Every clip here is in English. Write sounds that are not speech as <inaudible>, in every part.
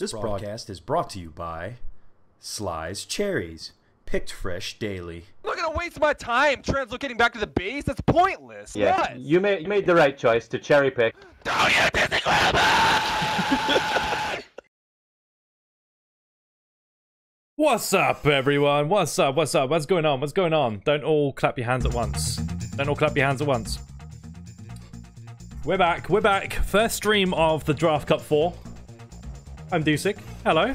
This broadcast is brought to you by Sly's Cherries, picked fresh daily. I'm not gonna waste my time translocating back to the base. That's pointless. Yeah, What? you made you made the right choice to cherry pick. Oh, you disagree with me? What's up, everyone? What's up? What's up? What's going on? What's going on? Don't all clap your hands at once. Don't all clap your hands at once. We're back. We're back. First stream of the Draft Cup 4. I'm Dewsick. Hello.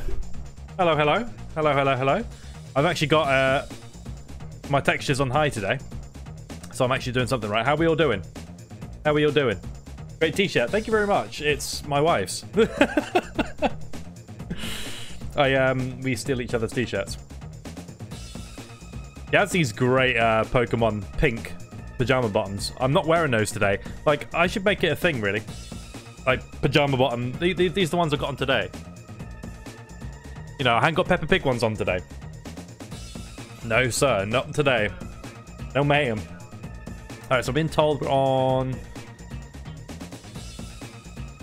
Hello, hello. Hello, hello, hello. I've actually got uh, my textures on high today. So I'm actually doing something right. How are we all doing? How are we all doing? Great t-shirt. Thank you very much. It's my wife's. <laughs> I um we steal each other's t-shirts. He has these great uh, Pokemon pink pajama bottoms. I'm not wearing those today. Like I should make it a thing, really. Like pajama bottom. These, these are the ones I've got on today. You know, I haven't got Peppa Pig ones on today. No, sir, not today. No, ma'am. All right, so I've been told we're on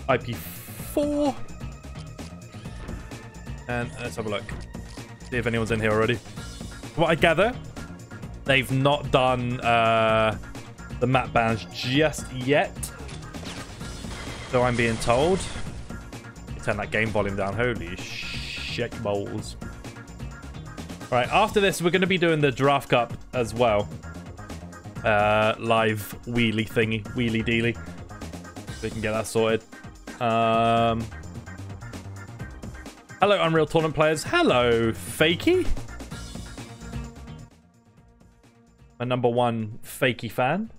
IP4. And let's have a look. See if anyone's in here already. What I gather, they've not done uh, the map bans just yet. So I'm being told. Turn that game volume down. Holy shit balls. Right, after this, we're going to be doing the Draft Cup as well. Uh, live wheelie thingy, wheelie dealy. We can get that sorted. Um, Hello, Unreal Tournament players. Hello, Fakey. My number one Fakey fan.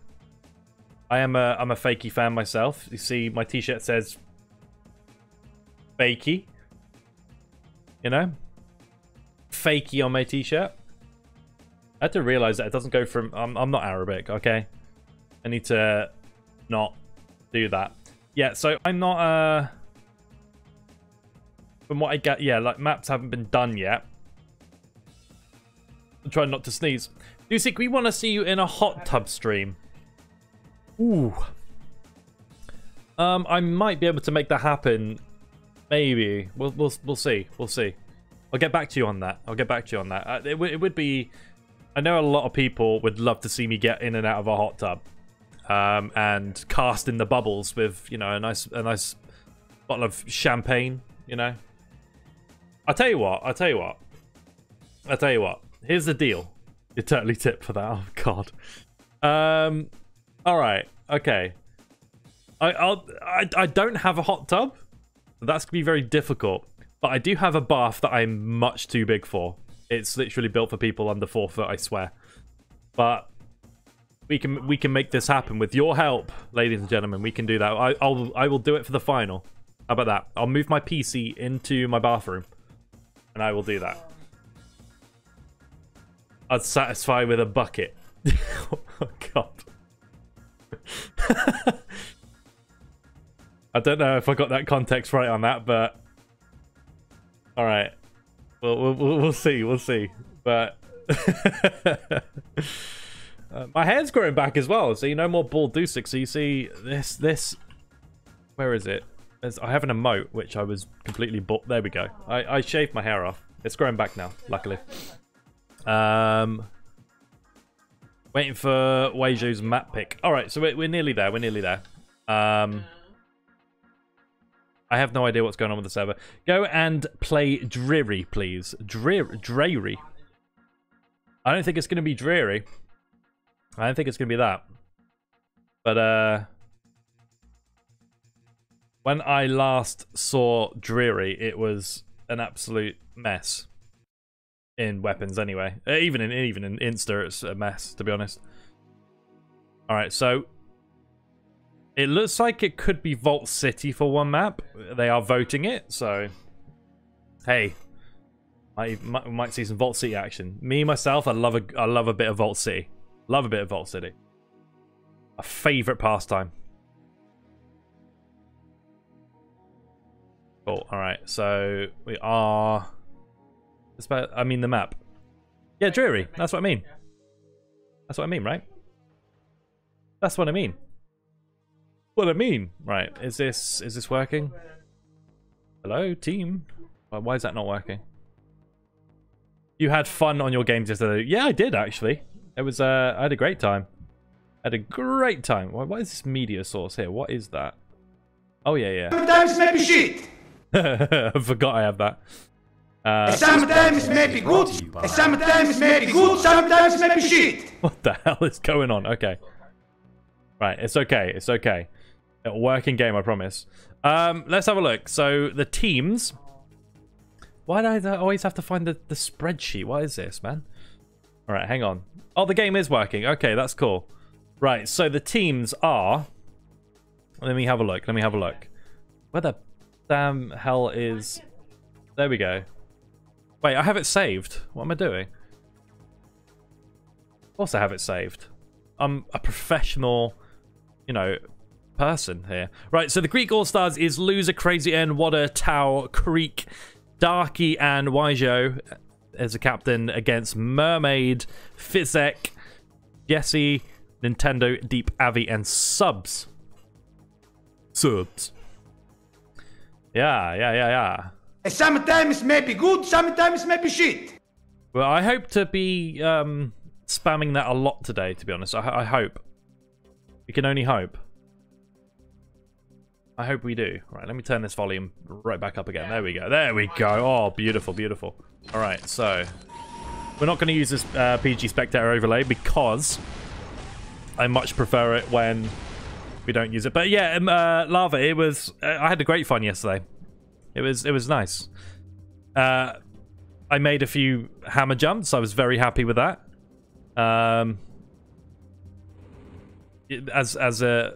I am a I'm a Fakey fan myself. You see, my T-shirt says Fakey. You know, Fakey on my T-shirt. I had to realize that it doesn't go from. I'm I'm not Arabic. Okay, I need to not do that. Yeah, so I'm not uh from what I get, yeah, like maps haven't been done yet. I'm trying not to sneeze. Dewsick, we want to see you in a hot tub stream. Ooh. Um, I might be able to make that happen. Maybe. We'll we'll we'll see. We'll see. I'll get back to you on that. I'll get back to you on that. Uh, it, it would be. I know a lot of people would love to see me get in and out of a hot tub, um, and cast in the bubbles with you know a nice a nice bottle of champagne. You know, I'll tell you what. I'll tell you what. I'll tell you what. Here's the deal. You're totally tip for that. Oh god. Um. All right. Okay. I I'll, I I don't have a hot tub. That's gonna be very difficult. But I do have a bath that I'm much too big for. It's literally built for people under four foot. I swear. But we can we can make this happen with your help, ladies and gentlemen. We can do that. I, I'll I will do it for the final. How about that? I'll move my PC into my bathroom and I will do that. I'd satisfy with a bucket. <laughs> oh god. <laughs> I don't know if I got that context right on that, but all right. Well, we'll, we'll see. We'll see. But <laughs> uh, my hair's growing back as well, so you know more bald Dewsick. So you see this this. Where is it? There's, I have an emote, which I was completely bought. There we go. I, I shaved my hair off. It's growing back now, luckily. Um, waiting for Weiju's map pick. All right, so we're, we're nearly there. We're nearly there. Um, I have no idea what's going on with the server. Go and play Dreary, please. Dreary. Dreary. I don't think it's going to be dreary. I don't think it's going to be that. But, uh... When I last saw Dreary, it was an absolute mess. In weapons, anyway. Uh, Even in even in Insta, it's a mess, to be honest. Alright, so... It looks like it could be Vault City for one map. They are voting it, so... Hey. I might, might see some Vault City action. Me, myself, I love a, I love a bit of Vault City. Love a bit of Vault City. A favourite pastime. Cool. All right. So we are. It's about. I mean the map. Yeah, dreary. That's what I mean. That's what I mean, right? That's what I mean. What I mean, right? Is this is this working? Hello, team. Why- Why is that not working? You had fun on your games yesterday. Yeah, I did actually. It was. Uh, I had a great time. I had a great time. Why, what is this media source here? What is that? Oh yeah, yeah. Sometimes maybe shit. <laughs> I forgot I have that. Uh, Sometimes maybe good. Sometimes maybe good. Sometimes maybe shit. what the hell is going on? Okay. Right, it's okay. It's okay. It'll work in game, I promise. Um, let's have a look. So the teams. Why do I always have to find the, the spreadsheet? What is this, man? All right, hang on. Oh, the game is working. Okay, that's cool. Right, so the teams are. Let me have a look. Let me have a look. Where the damn hell is? There we go. Wait, I have it saved. What am I doing? Of course, I have it saved. I'm a professional, you know, person here. Right, so the Greek All Stars is Loser, Crazy N, Wada, Tau, Creek, Darky, and Waijo as a captain against Mermaid, Fizek, Jesse, Nintendo, Deep Avi, and Subs. Subs. Yeah, yeah, yeah, yeah. Sometimes maybe good. Sometimes maybe shit. Well, I hope to be um, spamming that a lot today, to be honest. I, I hope. We can only hope. I hope we do. Right, let me turn this volume right back up again. There we go. There we go. Oh, beautiful, beautiful. All right, so we're not going to use this uh, PG Spectator overlay because I much prefer it when we don't use it. But yeah, um, uh, Lava, it was... Uh, I had a great fun yesterday. It was it was nice. Uh, I made a few hammer jumps. I was very happy with that. Um, as as a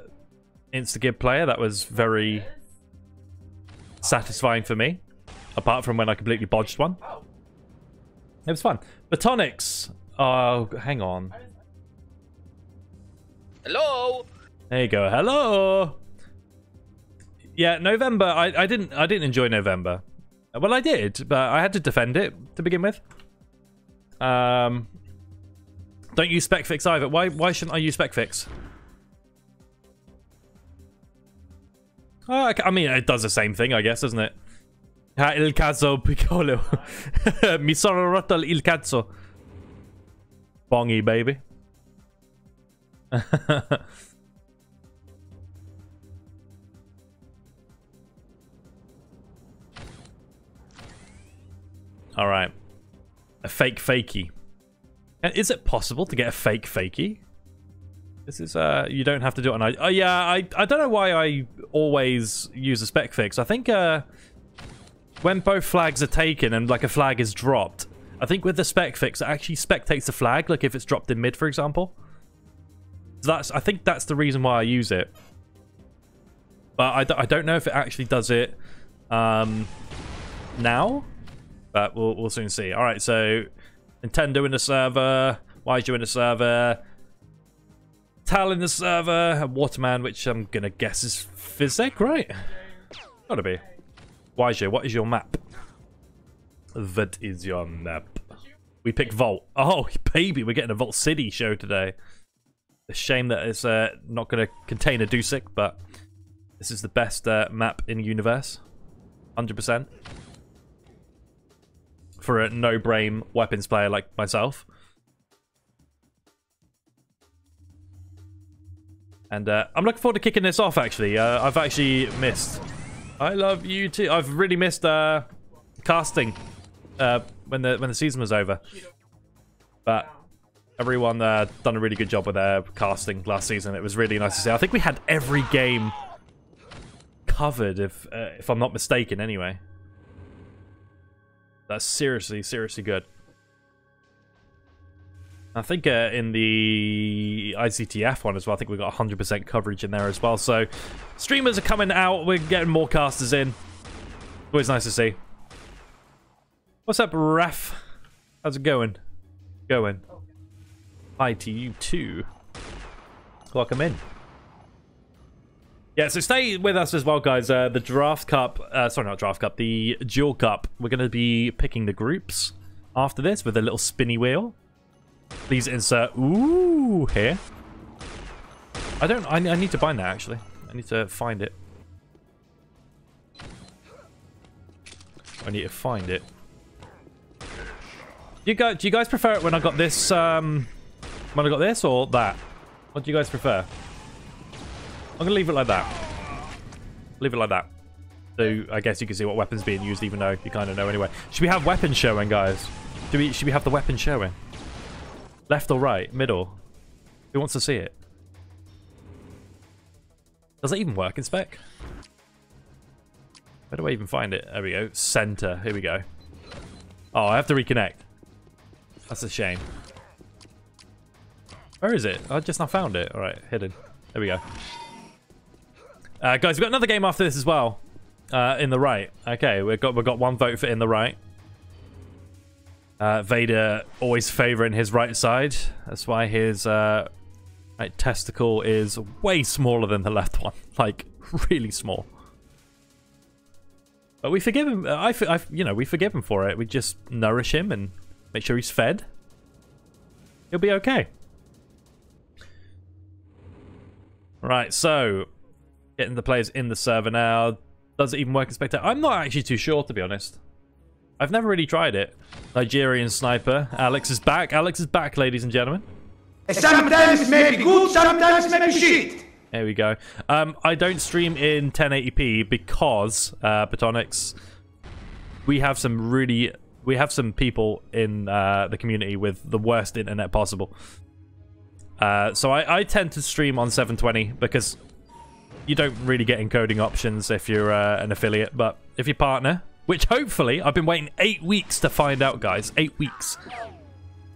Instagib player, that was very satisfying for me. Apart from when I completely bodged one, it was fun. Batonics. Oh, hang on. Hello. There you go. Hello. Yeah, November. I, I didn't I didn't enjoy November. Well, I did, but I had to defend it to begin with. Um, don't use SpecFix either. Why why shouldn't I use SpecFix? Oh, I mean, it does the same thing, I guess, doesn't it? Ha il caso piccolo. <laughs> Mi sono rotto il cazzo. Bongy, baby. <laughs> All right. A fake. Uh, Is it possible to get a fake fakey? This is uh you don't have to do it on I oh yeah, I I don't know why I always use a spec fix. I think uh when both flags are taken and like a flag is dropped, I think with the spec fix it actually spectates the flag, like if it's dropped in mid, for example. So that's I think that's the reason why I use it. But I, d- I don't know if it actually does it um now. But we'll we'll soon see. All right, so Nintendo in the server, Waiju in the server, Tal in the server, and Waterman, which I'm gonna guess is Fizek, right? Gotta be. Waiju, what is your map? That is your map. We pick Vault. Oh, <laughs> baby, we're getting a Vault City show today. A shame that it's uh, not going to contain a Dewsick, but this is the best uh, map in universe. 100% for a no-brain weapons player like myself. And uh, I'm looking forward to kicking this off, actually. Uh, I've actually missed... I love you too. I've really missed uh, casting uh, when the when the season was over. But everyone uh, done a really good job with their casting last season. It was really nice to see. I think we had every game covered, if uh, if I'm not mistaken, anyway. That's seriously, seriously good. I think uh, in the ICTF one as well, I think we've got 100% coverage in there as well. So streamers are coming out. We're getting more casters in. Always nice to see. What's up, Ref? How's it going? Going. Hi to you too. Welcome in. Yeah, so stay with us as well, guys. Uh, the Draft Cup, uh, sorry, not Draft Cup, the Duel Cup. We're going to be picking the groups after this with a little spinny wheel. Please insert ooh here. I don't. I, I need to find that actually. I need to find it. I need to find it. Do you guys, do you guys prefer it when I got this, um, when I got this or that? What do you guys prefer? I'm gonna leave it like that. Leave it like that. So I guess you can see what weapons being used, even though you kind of know anyway. Should we have weapons showing, guys? Do we? Should we have the weapons showing? Left or right? Middle? Who wants to see it? Does that even work in spec? Where do I even find it? There we go. Center. Here we go. Oh, I have to reconnect. That's a shame. Where is it? I just not found it. All right, hidden. There we go. Uh, guys, we've got another game after this as well. Uh, in the right. Okay, we've got we've got one vote for in the right. Uh, Vader always favoring his right side. That's why his uh, right testicle is way smaller than the left one. <laughs> Like really small. But we forgive him. I, I, you know, we forgive him for it. We just nourish him and make sure he's fed. He'll be okay. Right, so getting the players in the server now. Does it even work in spectator? I'm not actually too sure, to be honest. I've never really tried it. Nigerian sniper. Alex is back. Alex is back, ladies and gentlemen. Sometimes maybe good, sometimes maybe shit. There we go. Um, I don't stream in 1080p because uh, Batonics. We have some really, we have some people in uh, the community with the worst internet possible. Uh, so I, I tend to stream on 720 because you don't really get encoding options if you're uh, an affiliate. But if you partner, which hopefully I've been waiting eight weeks to find out, guys. Eight weeks.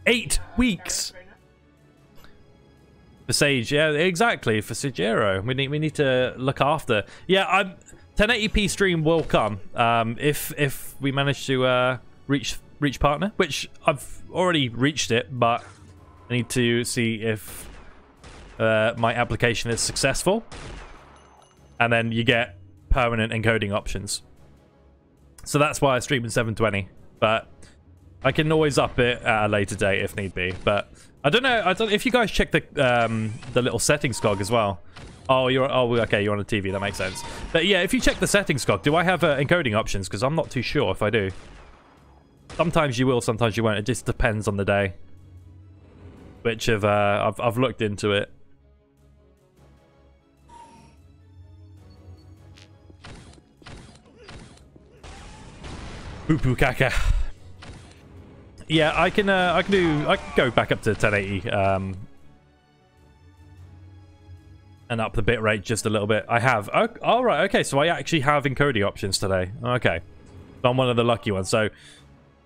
Eight weeks. For Sage, yeah, exactly. For Sagero, we need we need to look after. Yeah, I'm 1080p stream will come um, if if we manage to uh, reach reach partner, which I've already reached it, but I need to see if uh, my application is successful, and then you get permanent encoding options. So that's why I stream in 720, but I can always up it at a later date if need be. But I don't know. I don't if you guys check the um, the little settings cog as well. Oh, you're oh okay. You're on a TV. That makes sense. But yeah, if you check the settings cog, do I have uh, encoding options? Because I'm not too sure if I do. Sometimes you will, sometimes you won't. It just depends on the day. Which of uh, I've I've looked into it. Poo poo caca. Yeah, I can uh, I can do I can go back up to 1080 um, and up the bitrate just a little bit. I have. Oh, all right. Okay, so I actually have encoding options today. Okay, I'm one of the lucky ones. So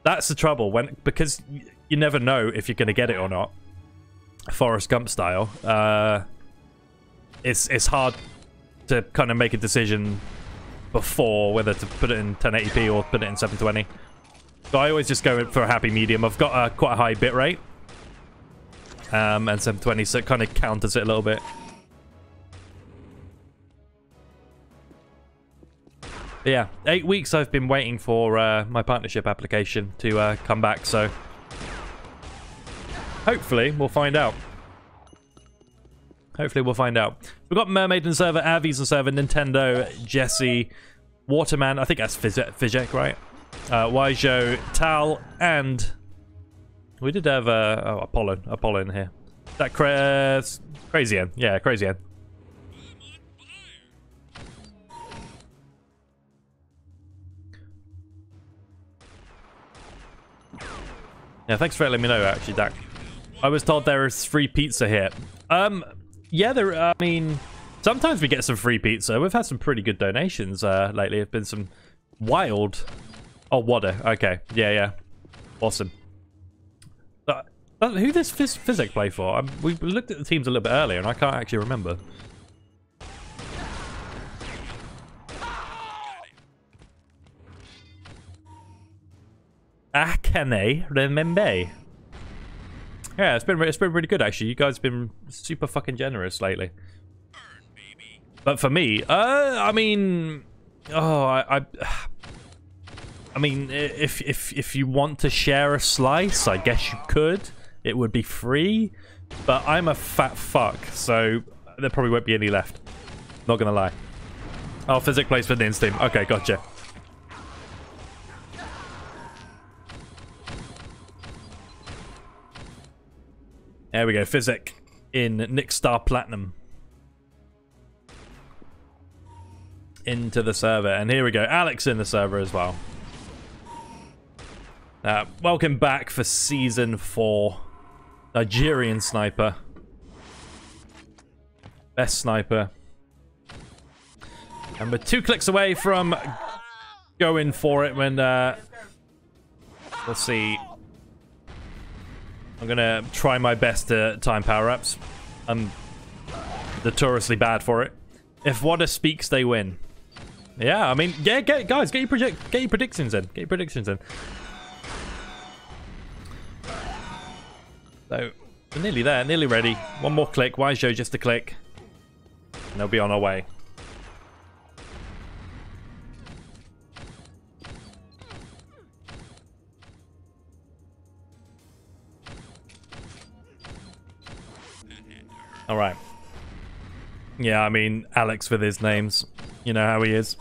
that's the trouble when because you never know if you're going to get it or not. Forrest Gump style. Uh, it's it's hard to kind of make a decision before whether to put it in 1080p or put it in 720. So I always just go for a happy medium. I've got a, quite a high bit rate. Um, and 720, so it kind of counters it a little bit. But yeah, eight weeks I've been waiting for uh, my partnership application to uh, come back, so hopefully we'll find out. Hopefully we'll find out. We've got Mermaid and server, Avi's and server, Nintendo, Jesse, Waterman, I think that's Fizek, right? Uh, Waijo, Tal, and we did have uh, oh, Apollo, Apollo in here. That cra Crazy N, yeah, Crazy N. Yeah, thanks for letting me know, actually, Dak. I was told there is free pizza here. Um, yeah, there. I mean, sometimes we get some free pizza. We've had some pretty good donations uh, lately. It's been some wild. Oh, water. Okay. Yeah, yeah. Awesome. Uh, uh, who does Phys Physic play for? Um, we looked at the teams a little bit earlier, and I can't actually remember. Akane remember. Yeah, it's been it's been really good actually. You guys have been super fucking generous lately. But for me, uh, I mean, oh, I, I, <sighs> I mean, if if if you want to share a slice, I guess you could. It would be free, but I'm a fat fuck, so there probably won't be any left. Not gonna lie. Oh, Physic plays for the team. Okay, gotcha. There we go. Physic in Nick Star Platinum. Into the server. And here we go. Alex in the server as well. Uh, welcome back for season four. Nigerian sniper. Best sniper. And we're two clicks away from going for it when, uh, let's see. I'm gonna try my best to time power-ups. I'm notoriously bad for it. If Wada speaks, they win. Yeah, I mean, get, get guys, get your project, get your predictions in. Get your predictions in. So, we're nearly there, nearly ready. One more click. Why is Joe just a click. And they'll be on our way. All right. Yeah, I mean, Alex with his names. You know how he is.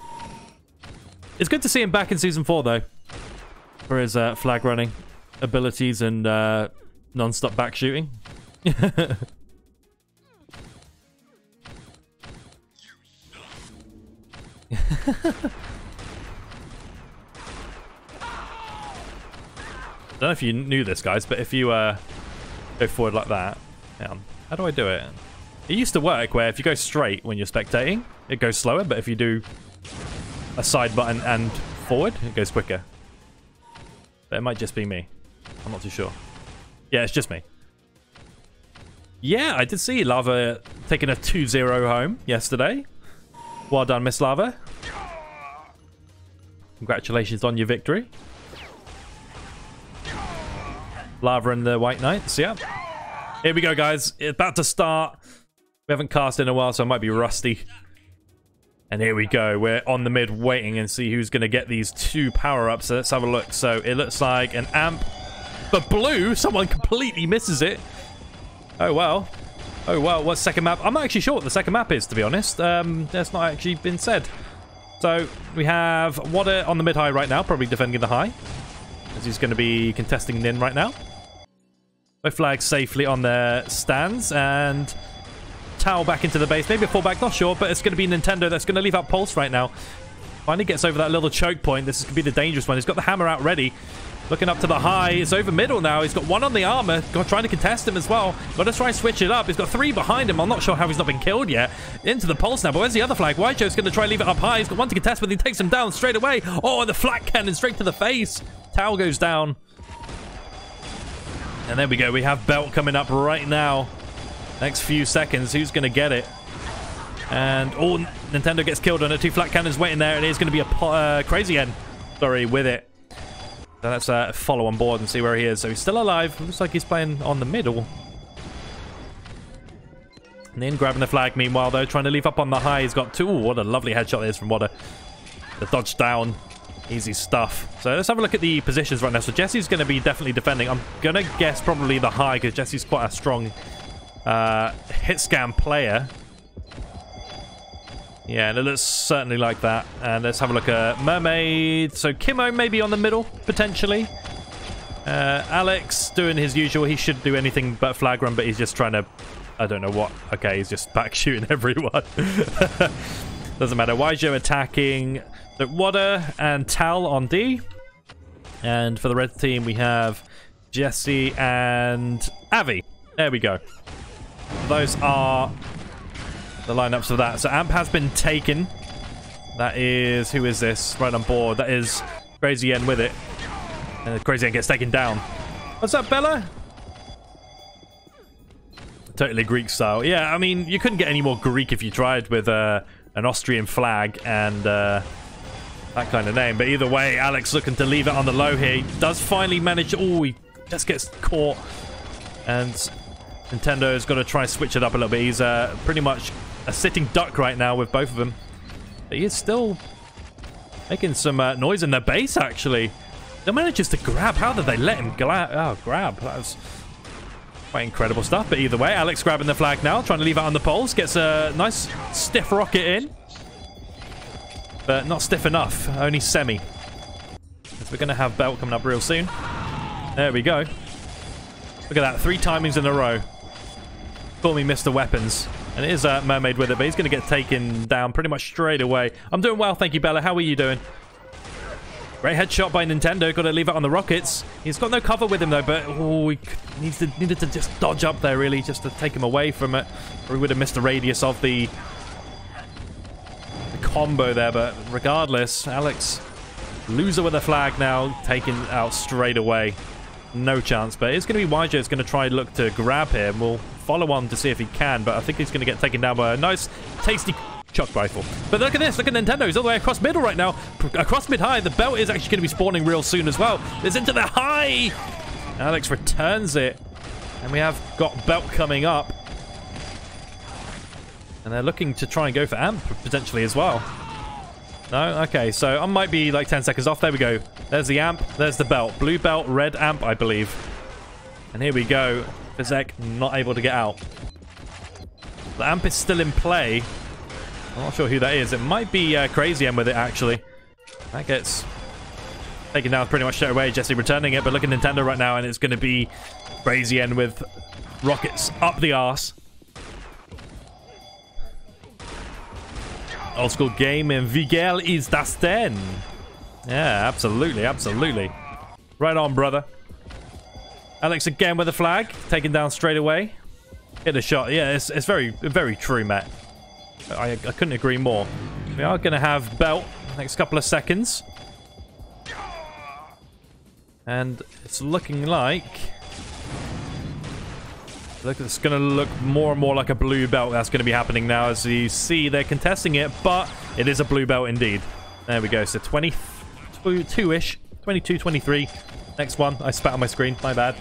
It's good to see him back in Season 4, though. For his uh, flag running abilities and uh, non-stop back shooting. I <laughs> don't know if you knew this, guys, but if you uh, go forward like that... How do I do it? It used to work where if you go straight when you're spectating, it goes slower, but if you do a side button and forward, it goes quicker. But it might just be me. I'm not too sure. Yeah, it's just me. Yeah, I did see Lava taking a 2-0 home yesterday. Well done, Miss Lava. Congratulations on your victory. Lava and the White Knights, yeah. Here we go, guys. About to start. We haven't cast in a while, so I might be rusty. And here we go. We're on the mid waiting and see who's going to get these two power-ups. So let's have a look. So it looks like an amp. But blue, someone completely misses it. Oh, well. Oh, well, what's second map? I'm not actually sure what the second map is, to be honest. Um, that's not actually been said. So we have Wada on the mid-high right now, probably defending the high. As he's going to be contesting Nin right now. Both flags safely on their stands and Towel back into the base. Maybe a fallback, not sure, but it's going to be Nintendo that's going to leave out Pulse right now. Finally gets over that little choke point. This could be the dangerous one. He's got the hammer out ready. Looking up to the high. It's over middle now. He's got one on the armor. Got trying to contest him as well. Got to try and switch it up. He's got three behind him. I'm not sure how he's not been killed yet. Into the pulse now. But where's the other flag? White Joe's going to try and leave it up high. He's got one to contest, but he takes him down straight away. Oh, the flak cannon straight to the face. Tao goes down. And there we go. We have Belt coming up right now. Next few seconds. Who's going to get it? And, oh, Nintendo gets killed on it. Two flak cannons waiting there. And It is going to be a uh, Crazy N. Sorry, with it. So let's uh, follow on board and see where he is. So he's still alive. Looks like he's playing on the middle. Nin grabbing the flag meanwhile, though. Trying to leave up on the high. He's got two. Ooh, what a lovely headshot there is from Wada. The dodge down. Easy stuff. So let's have a look at the positions right now. So Jesse's going to be definitely defending. I'm going to guess probably the high because Jesse's quite a strong uh, hit scan player. Yeah, and it looks certainly like that. And let's have a look at Mermaid. So Kimo maybe on the middle, potentially. Uh, Alex doing his usual. He should do anything but flag run, but he's just trying to... I don't know what. Okay, he's just <laughs> back shooting everyone. <laughs> Doesn't matter. Waijo attacking. So Wada and Tal on D. And for the red team, we have Jesse and Avi. There we go. Those are the lineups for that. So Amp has been taken. That is... Who is this? Right on board. That is Crazy N with it. And Crazy N gets taken down. What's up, Bella? Totally Greek style. Yeah, I mean, you couldn't get any more Greek if you tried with uh, an Austrian flag and uh, that kind of name. But either way, Alex looking to leave it on the low here. He does finally manage... Oh, he just gets caught. And Nintendo's got to try and switch it up a little bit. He's uh, pretty much a sitting duck right now with both of them. But he is still making some uh, noise in the base, actually. The manages to grab. How did they let him oh, grab? That was quite incredible stuff. But either way, Alex grabbing the flag now, trying to leave it on the poles. Gets a nice stiff rocket in. But not stiff enough. Only semi. We're going to have Belt coming up real soon. There we go. Look at that. Three timings in a row. Call me Mr. Weapons. And it is a mermaid with it, but he's going to get taken down pretty much straight away. I'm doing well, thank you, Bella. How are you doing? Great headshot by Nintendo. Got to leave it on the rockets. He's got no cover with him though, but oh, he needs to needed to just dodge up there really, just to take him away from it, or he would have missed the radius of the combo there. But regardless, Alex loser with a flag now, taken out straight away. No chance, but it's going to be YJ that's going to try and look to grab him. We'll follow on to see if he can, but I think he's going to get taken down by a nice, tasty shock rifle. But look at this. Look at Nintendo. He's all the way across middle right now. across mid-high. The belt is actually going to be spawning real soon as well. It's into the high. Alex returns it. And we have got belt coming up. And they're looking to try and go for amp potentially as well. No? Okay, so I might be like 10 seconds off. There we go. There's the amp. There's the belt. Blue belt, red amp, I believe. And here we go. Fizek not able to get out. The amp is still in play. I'm not sure who that is. It might be uh, Crazy N with it, actually. That gets taken down pretty much straight away. Jesse returning it, but look at Nintendo right now, and it's going to be Crazy N with rockets up the arse. Old school game, and Vigel is das? Yeah, absolutely, absolutely. Right on, brother. Alex again with a flag, taken down straight away. Hit a shot. Yeah, it's, it's very, very true, Matt. I, I couldn't agree more. We are going to have Belt next couple of seconds. And it's looking like... Look, it's going to look more and more like a blue belt that's going to be happening now. As you see, they're contesting it, but it is a blue belt indeed. There we go. So 22-ish. 22, 23. Next one. I spat on my screen. My bad.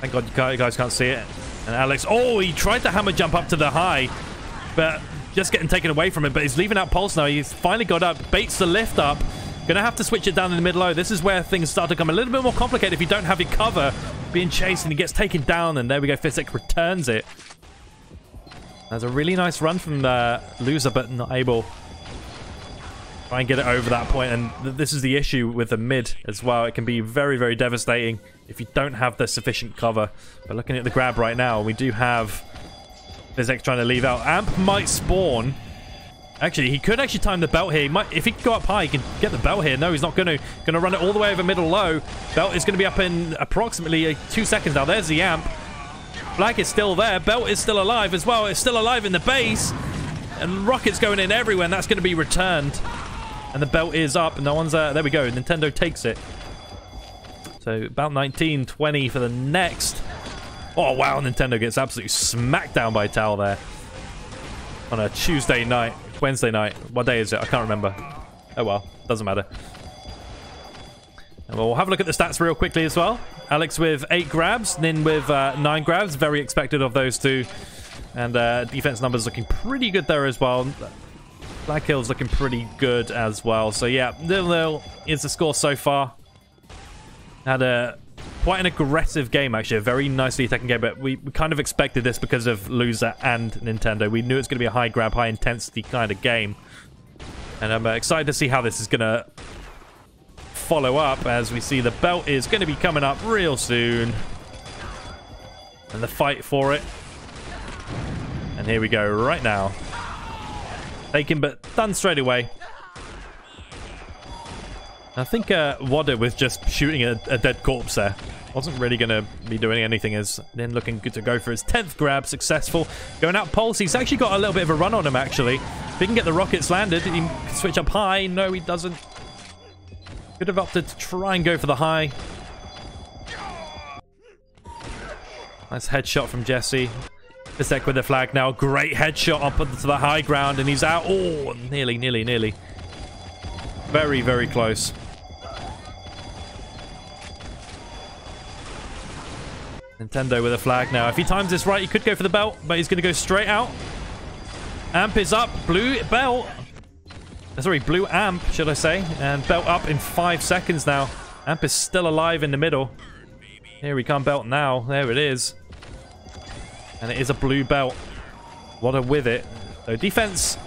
Thank God you guys can't see it. And Alex... Oh, he tried to hammer jump up to the high. But just getting taken away from him, but he's leaving out Pulse now. He's finally got up, baits the lift up. Gonna have to switch it down in the mid-low. This is where things start to come a little bit more complicated if you don't have your cover. Being chased and he gets taken down, and there we go. Physic returns it. That's a really nice run from the loser, but not able try and get it over that point. And th this is the issue with the mid as well. It can be very, very devastating if you don't have the sufficient cover. But looking at the grab right now, we do have Fizek trying to leave out. Amp might spawn. Actually, he could actually time the belt here. He might, if he could go up high, he can get the belt here. No, he's not going to. Going to run it all the way over middle low. Belt is going to be up in approximately uh, two seconds now. There's the amp. Black is still there. Belt is still alive as well. It's still alive in the base. And Rocket's going in everywhere, and that's going to be returned. And the belt is up. and No one's... Uh, there we go. Nintendo takes it. So about 19, 20 for the next. Oh, wow. Nintendo gets absolutely smacked down by Tal there. On a Tuesday night. Wednesday night. What day is it? I can't remember. Oh, well. Doesn't matter. And we'll have a look at the stats real quickly as well. Alex with 8 grabs. Nin with uh, 9 grabs. Very expected of those two. And uh, defense numbers looking pretty good there as well. Black Hill's looking pretty good as well. So yeah, nil-nil is the score so far. Had a quite an aggressive game, actually. A very nicely taken game, but we, we kind of expected this because of Loser and Nintendo. We knew it's going to be a high grab, high intensity kind of game. And I'm uh, excited to see how this is going to follow up as we see the belt is going to be coming up real soon. And the fight for it. And here we go right now. Taken, but done straight away. I think uh, Wada was just shooting a, a dead corpse there. Wasn't really going to be doing anything as then looking good to go for his 10th grab. Successful. Going out Pulse. He's actually got a little bit of a run on him, actually. If he can get the rockets landed, he can switch up high. No, he doesn't. Could have opted to try and go for the high. Nice headshot from Jesse. Fizek with the flag now. Great headshot up to the high ground, and he's out. Oh, nearly, nearly, nearly. Very, very close. Nintendo with a flag now. If he times this right, he could go for the belt, but he's going to go straight out. Amp is up. Blue belt. Uh, sorry, blue amp, should I say. And belt up in five seconds now. Amp is still alive in the middle. Here we come, belt now. There it is. And it is a blue belt. What a with it. So defense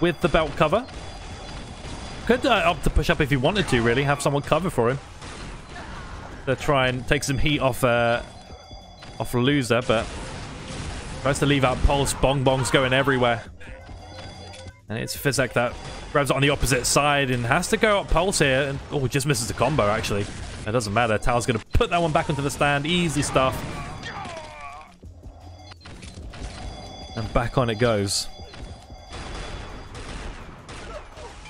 with the belt cover. Could uh, opt to push up if he wanted to, really. Have someone cover for him. To try and take some heat off uh, off loser, but Tries to leave out Pulse. Bong Bong's going everywhere. And it's Fizek that grabs it on the opposite side and has to go up Pulse here. And, oh, just misses the combo, actually. It doesn't matter. Tao's going to put that one back into the stand. Easy stuff. And back on it goes.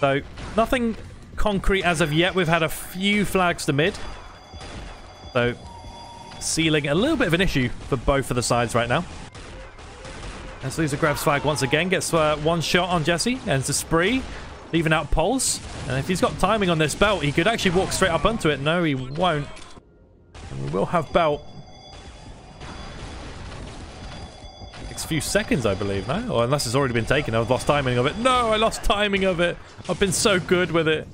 So, nothing concrete as of yet. We've had a few flags to mid. So, sealing a little bit of an issue for both of the sides right now. As Loser grabs flag once again, gets uh, one shot on Jesse, ends the spree, leaving out Pulse. And if he's got timing on this belt, he could actually walk straight up onto it. No, he won't. And we will have belt. Next few seconds, I believe, no? Or unless it's already been taken. I've lost timing of it. No, I lost timing of it. I've been so good with it.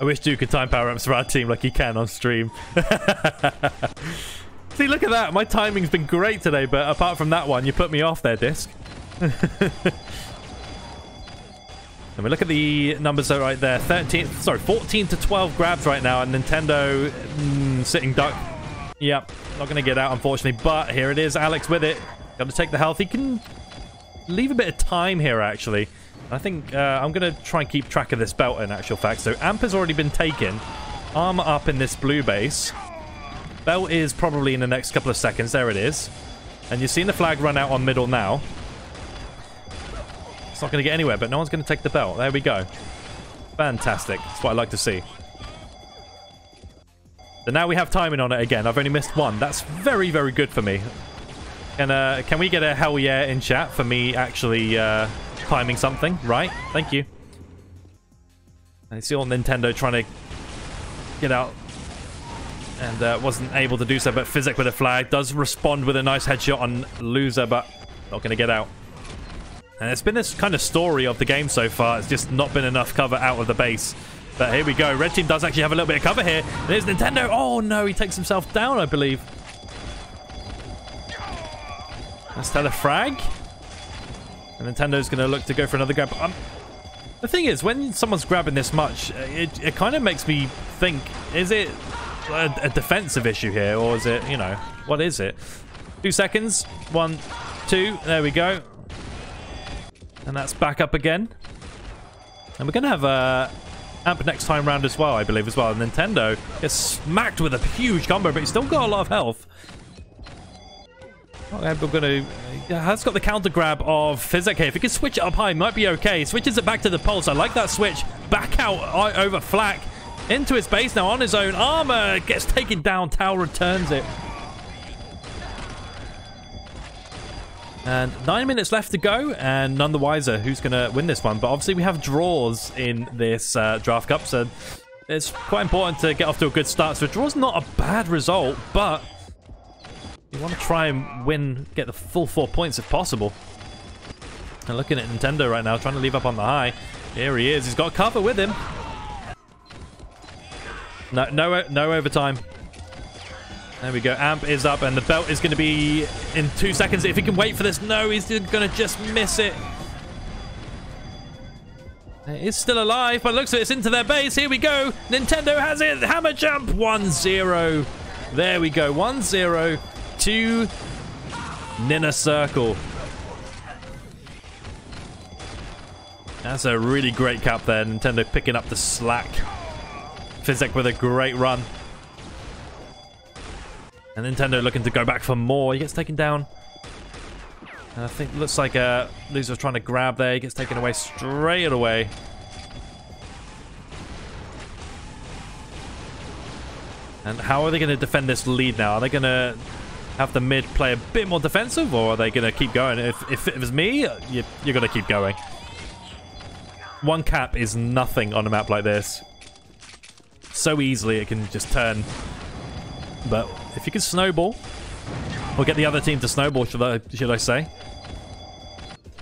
I wish Duke could time power ups for our team like he can on stream. <laughs> See, look at that. My timing's been great today, but apart from that one, you put me off there, Disc. <laughs> and we look at the numbers right there. 13, sorry, 14 to 12 grabs right now, and Nintendo mm, sitting duck. Yep, not going to get out, unfortunately, but here it is. Alex with it. Got to take the health. He can leave a bit of time here, actually. I think uh, I'm going to try and keep track of this belt in actual fact. So Amp has already been taken. Armor up in this blue base. Belt is probably in the next couple of seconds. There it is. And you're seeing the flag run out on middle now. It's not going to get anywhere, but no one's going to take the belt. There we go. Fantastic. That's what I like to see. So now we have timing on it again. I've only missed one. That's very, very good for me. Can, uh, can we get a hell yeah in chat for me actually... Uh, timing something, right? Thank you. I see on Nintendo trying to get out and uh, wasn't able to do so, but Fizek with a flag does respond with a nice headshot on Loser, but not going to get out. And it's been this kind of story of the game so far. It's just not been enough cover out of the base. But here we go. Red team does actually have a little bit of cover here. There's Nintendo. Oh, no. He takes himself down, I believe. Let's tell a frag. And Nintendo's going to look to go for another grab. Um, the thing is, when someone's grabbing this much, it, it kind of makes me think, is it a, a, defensive issue here? Or is it, you know, what is it? Two seconds. One, two. There we go. And that's back up again. And we're going to have a amp next time round as well, I believe, as well. Nintendo gets smacked with a huge combo, but he's still got a lot of health. Okay, we're gonna. Uh, has got the counter grab of Fizek here. If he can switch it up high, might be okay. Switches it back to the pulse. I like that switch. Back out over Flak into his base now on his own. Armor gets taken down. Tao returns it. And nine minutes left to go, and none the wiser who's going to win this one. But obviously, we have draws in this uh, draft cup, so it's quite important to get off to a good start. So, draw's not a bad result, but you want to try and win, get the full four points if possible. And looking at Nintendo right now, trying to leave up on the high. Here he is. He's got cover with him. No, no, no overtime. There we go. Amp is up, and the belt is going to be in two seconds. If he can wait for this, no, he's going to just miss it. It is still alive, but looks like it's into their base. Here we go. Nintendo has it. Hammer jump. 1-0. There we go. 1-0 to Ninner Circle. That's a really great cap there. Nintendo picking up the slack. Fizek with a great run. And Nintendo looking to go back for more. He gets taken down. And I think looks like uh, Loser's trying to grab there. He gets taken away straight away. And how are they going to defend this lead now? Are they going to have the mid play a bit more defensive, or are they going to keep going? If, if it was me, you, you're going to keep going. One cap is nothing on a map like this. So easily it can just turn. But if you can snowball, or get the other team to snowball, should I, should I say,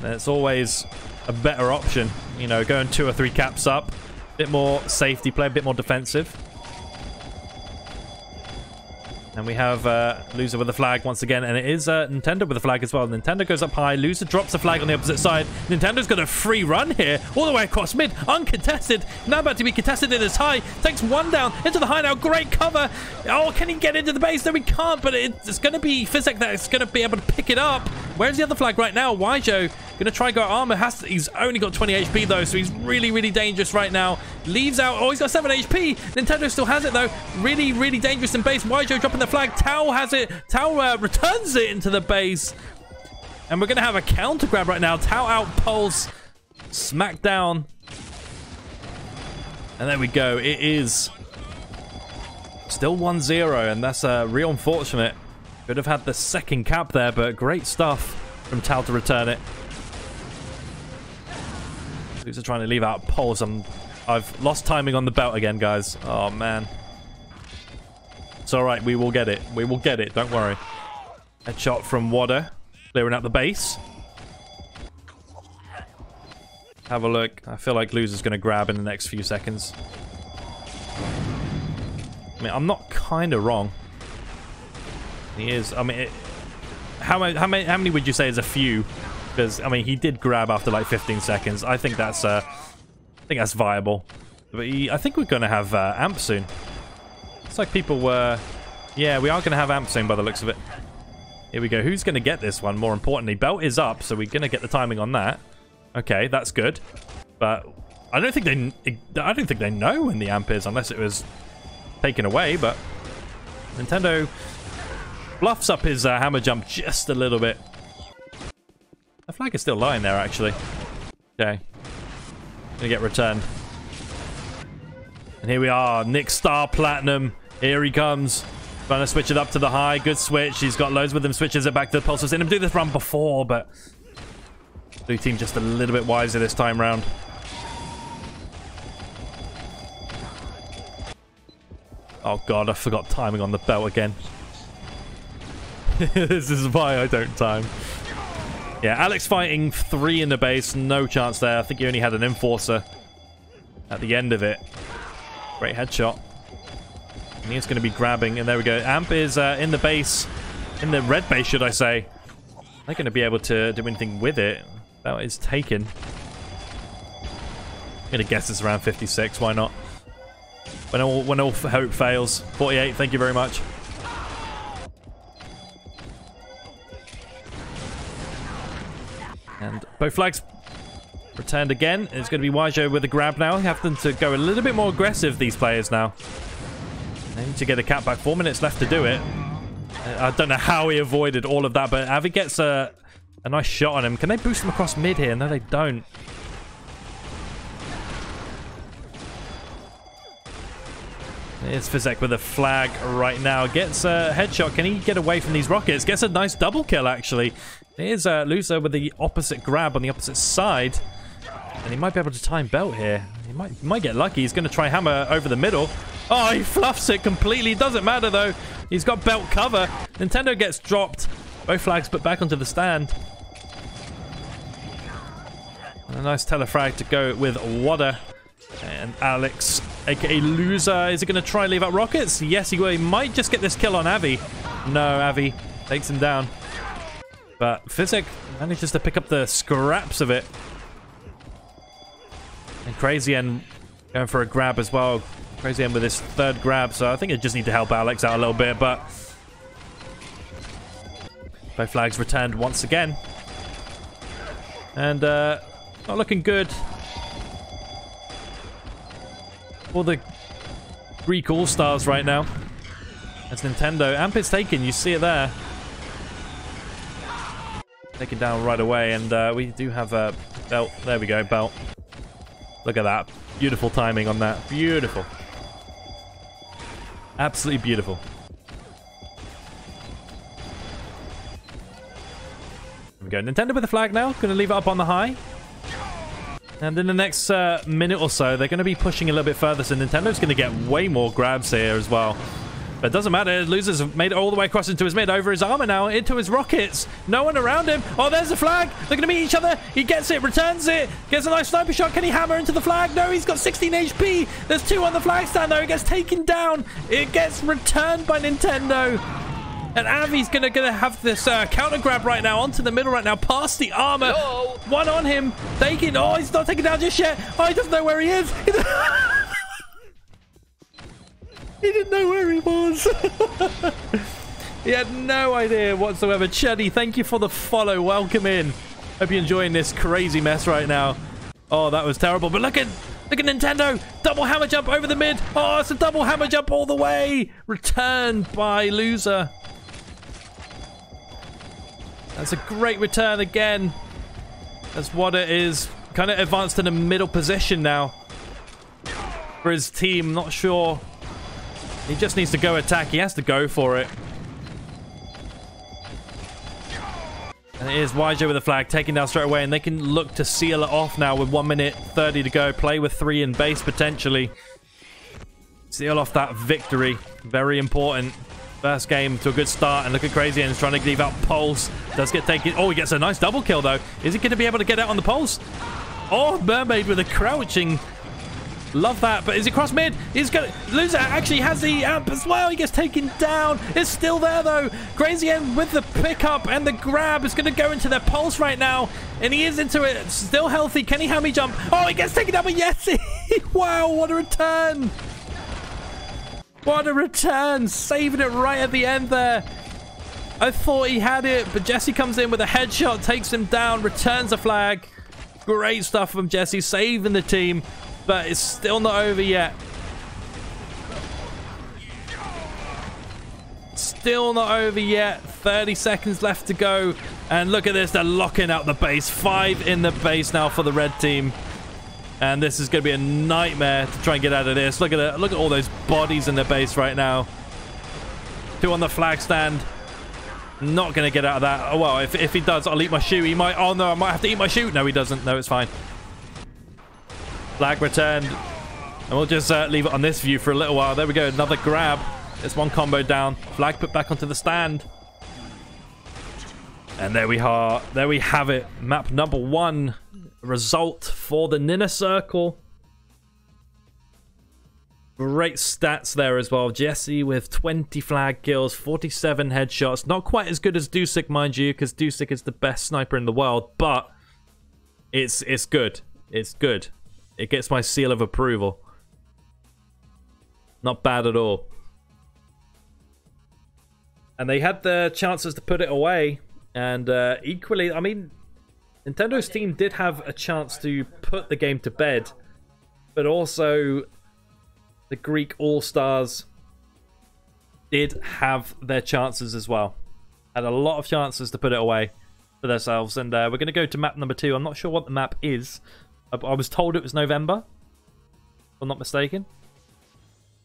it's always a better option. You know, going two or three caps up, a bit more safety play, a bit more defensive. And we have uh, Loser with the flag once again, and it is uh, Nintendo with the flag as well. Nintendo goes up high, Loser drops the flag on the opposite side. Nintendo's got a free run here, all the way across mid, uncontested. Now about to be contested in this high. Takes one down into the high now. Great cover. Oh, can he get into the base? No, he can't, but it's going to be Fizek that's going to be able to pick it up. Where's the other flag right now? Waijo going to try go armor. Has to, he's only got 20 HP though, so he's really, really dangerous right now. Leaves out. Oh, he's got 7 HP. Nintendo still has it though. Really, really dangerous in base. Waijo dropping the flag. Tao has it. Tao uh, returns it into the base. And we're going to have a counter grab right now. Tao out pulse. Smackdown. And there we go. It is still 1-0, and that's uh, real unfortunate. Could have had the second cap there, but great stuff from Tao to return it. Are trying to leave out poles. I'm, I've lost timing on the belt again, guys. Oh, man. It's all right. We will get it. We will get it. Don't worry. A shot from Wada. Clearing out the base. Have a look. I feel like Loser's going to grab in the next few seconds. I mean, I'm not kind of wrong. He is. I mean, it, how many, how many, how many would you say is a few? Because I mean, he did grab after like 15 seconds. I think that's, uh, I think that's viable. But he, I think we're gonna have uh, amp soon. It's like people were. Yeah, we are gonna have amp soon by the looks of it. Here we go. Who's gonna get this one? More importantly, belt is up, so we're gonna get the timing on that. Okay, that's good. But I don't think they. I don't think they know when the amp is, unless it was taken away. But Nintendo bluffs up his uh, hammer jump just a little bit. The flag is still lying there, actually. Okay. Gonna get returned. And here we are, Nick Star Platinum. Here he comes. Trying to switch it up to the high. Good switch. He's got loads with him. Switches it back to the pulse. I've seen him do this run before, but... Blue team just a little bit wiser this time round. Oh god, I forgot timing on the belt again. <laughs> this is why I don't time. Yeah, Alex fighting three in the base. No chance there. I think he only had an Enforcer at the end of it. Great headshot. And he's going to be grabbing. And there we go. Amp is uh, in the base. In the red base, should I say. They're going to be able to do anything with it. That is taken. I'm going to guess it's around 56. Why not? When all, when all hope fails. 48, thank you very much. And both flags returned again. It's going to be Waijo with a grab now. You have them to go a little bit more aggressive, these players now. They need to get a cap back. Four minutes left to do it. I don't know how he avoided all of that, but Avi gets a, a nice shot on him. Can they boost him across mid here? No, they don't. It's Fizek with a flag right now. Gets a headshot. Can he get away from these rockets? Gets a nice double kill, actually. Here's uh, Loser with the opposite grab on the opposite side. And he might be able to time belt here. He might, he might get lucky. He's going to try hammer over the middle. Oh, he fluffs it completely. Doesn't matter, though. He's got belt cover. Nintendo gets dropped. Both flags put back onto the stand. A nice telefrag to go with Wada. And Alex, aka Loser, is he going to try and leave out rockets? Yes, he will. He might just get this kill on Avi. No, Avi takes him down. But Fizek manages to pick up the scraps of it. And Crazy N going for a grab as well. Crazy N with his third grab, so I think I just need to help Alex out a little bit, but... Both flags returned once again. And, uh, not looking good. For the Greek All-Stars right now. That's Nintendo. Amp is taken, you see it there. Taken down right away, and uh, we do have a belt. There we go, belt. Look at that. Beautiful timing on that. Beautiful. Absolutely beautiful. We go. Nintendo with the flag now. Going to leave it up on the high. And in the next uh, minute or so, they're going to be pushing a little bit further, so Nintendo's going to get way more grabs here as well. But it doesn't matter. Losers have made it all the way across into his mid, over his armor now, into his rockets. No one around him. Oh, there's the flag. They're going to meet each other. He gets it, returns it, gets a nice sniper shot. Can he hammer into the flag? No, he's got 16 HP. There's two on the flag stand, though. It gets taken down. It gets returned by Nintendo. And Avi's gonna gonna have this uh, counter grab right now onto the middle right now, past the armor. One on him, taking. Oh, he's not taken down just yet. Oh, he doesn't know where he is. <laughs> <laughs> he didn't know where he was. <laughs> he had no idea whatsoever. Chuddy, thank you for the follow. Welcome in. Hope you're enjoying this crazy mess right now. Oh, that was terrible. But look at look at Nintendo. Double hammer jump over the mid. Oh, it's a double hammer jump all the way. Returned by loser. That's a great return again. That's what it is. Kind of advanced in a middle position now. For his team, not sure. He just needs to go attack. He has to go for it. And it is YJ with the flag, taken down straight away, and they can look to seal it off now with 1 minute 30 to go. Play with 3 in base, potentially. Seal off that victory. Very important. First game to a good start, and look at Crazy N's trying to leave out Pulse. Does get taken. Oh, he gets a nice double kill, though. Is he going to be able to get out on the Pulse? Oh, Mermaid with a crouching. Love that, but is it cross mid? He's going. Loser actually has the amp as well. He gets taken down. It's still there, though. Crazy N with the pickup and the grab is going to go into their Pulse right now, and he is into it. Still healthy. Can he hammy jump? Oh, he gets taken down by Yeti. <laughs> wow, what a return. What a return! Saving it right at the end there. I thought he had it, but Jesse comes in with a headshot, takes him down, returns a flag. Great stuff from Jesse, saving the team, but it's still not over yet. Still not over yet. 30 seconds left to go. And look at this, they're locking out the base. Five in the base now for the red team. And this is going to be a nightmare to try and get out of this. Look at it. Look at all those bodies in the base right now. Two on the flag stand. Not going to get out of that. Oh, well, if, if he does, I'll eat my shoe. He might... Oh, no, I might have to eat my shoe. No, he doesn't. No, it's fine. Flag returned. And we'll just uh, leave it on this view for a little while. There we go. Another grab. It's one combo down. Flag put back onto the stand. And there we are. There we have it. Map number one result for the Ninner Circle. Great stats there as well. Jesse with 20 flag kills, 47 headshots. Not quite as good as Dewsick, mind you, because Dewsick is the best sniper in the world, but it's it's good. It's good. It gets my seal of approval. Not bad at all. And they had the chances to put it away. And uh, equally, I mean, Nintendo's team did have a chance to put the game to bed, but also the Greek All Stars did have their chances as well. Had a lot of chances to put it away for themselves, and uh, we're going to go to map number two. I'm not sure what the map is. I, I was told it was November, if I'm not mistaken.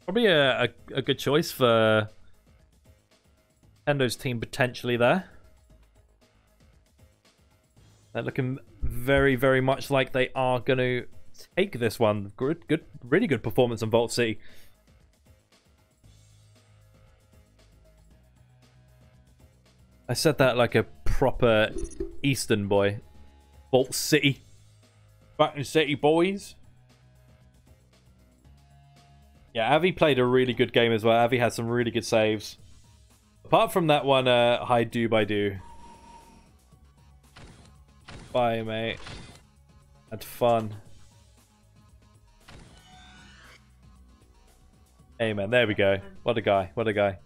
Probably a, a, a good choice for Nintendo's team potentially there. They're looking very, very much like they are going to take this one. Good, good, really good performance in Vault City. I said that like a proper Eastern boy. Vault City. Back in City, boys. Yeah, Avi played a really good game as well. Avi had some really good saves. Apart from that one, uh, Hi Do by Do. Bye, mate. Had fun. Hey, man. There we go. What a guy. What a guy.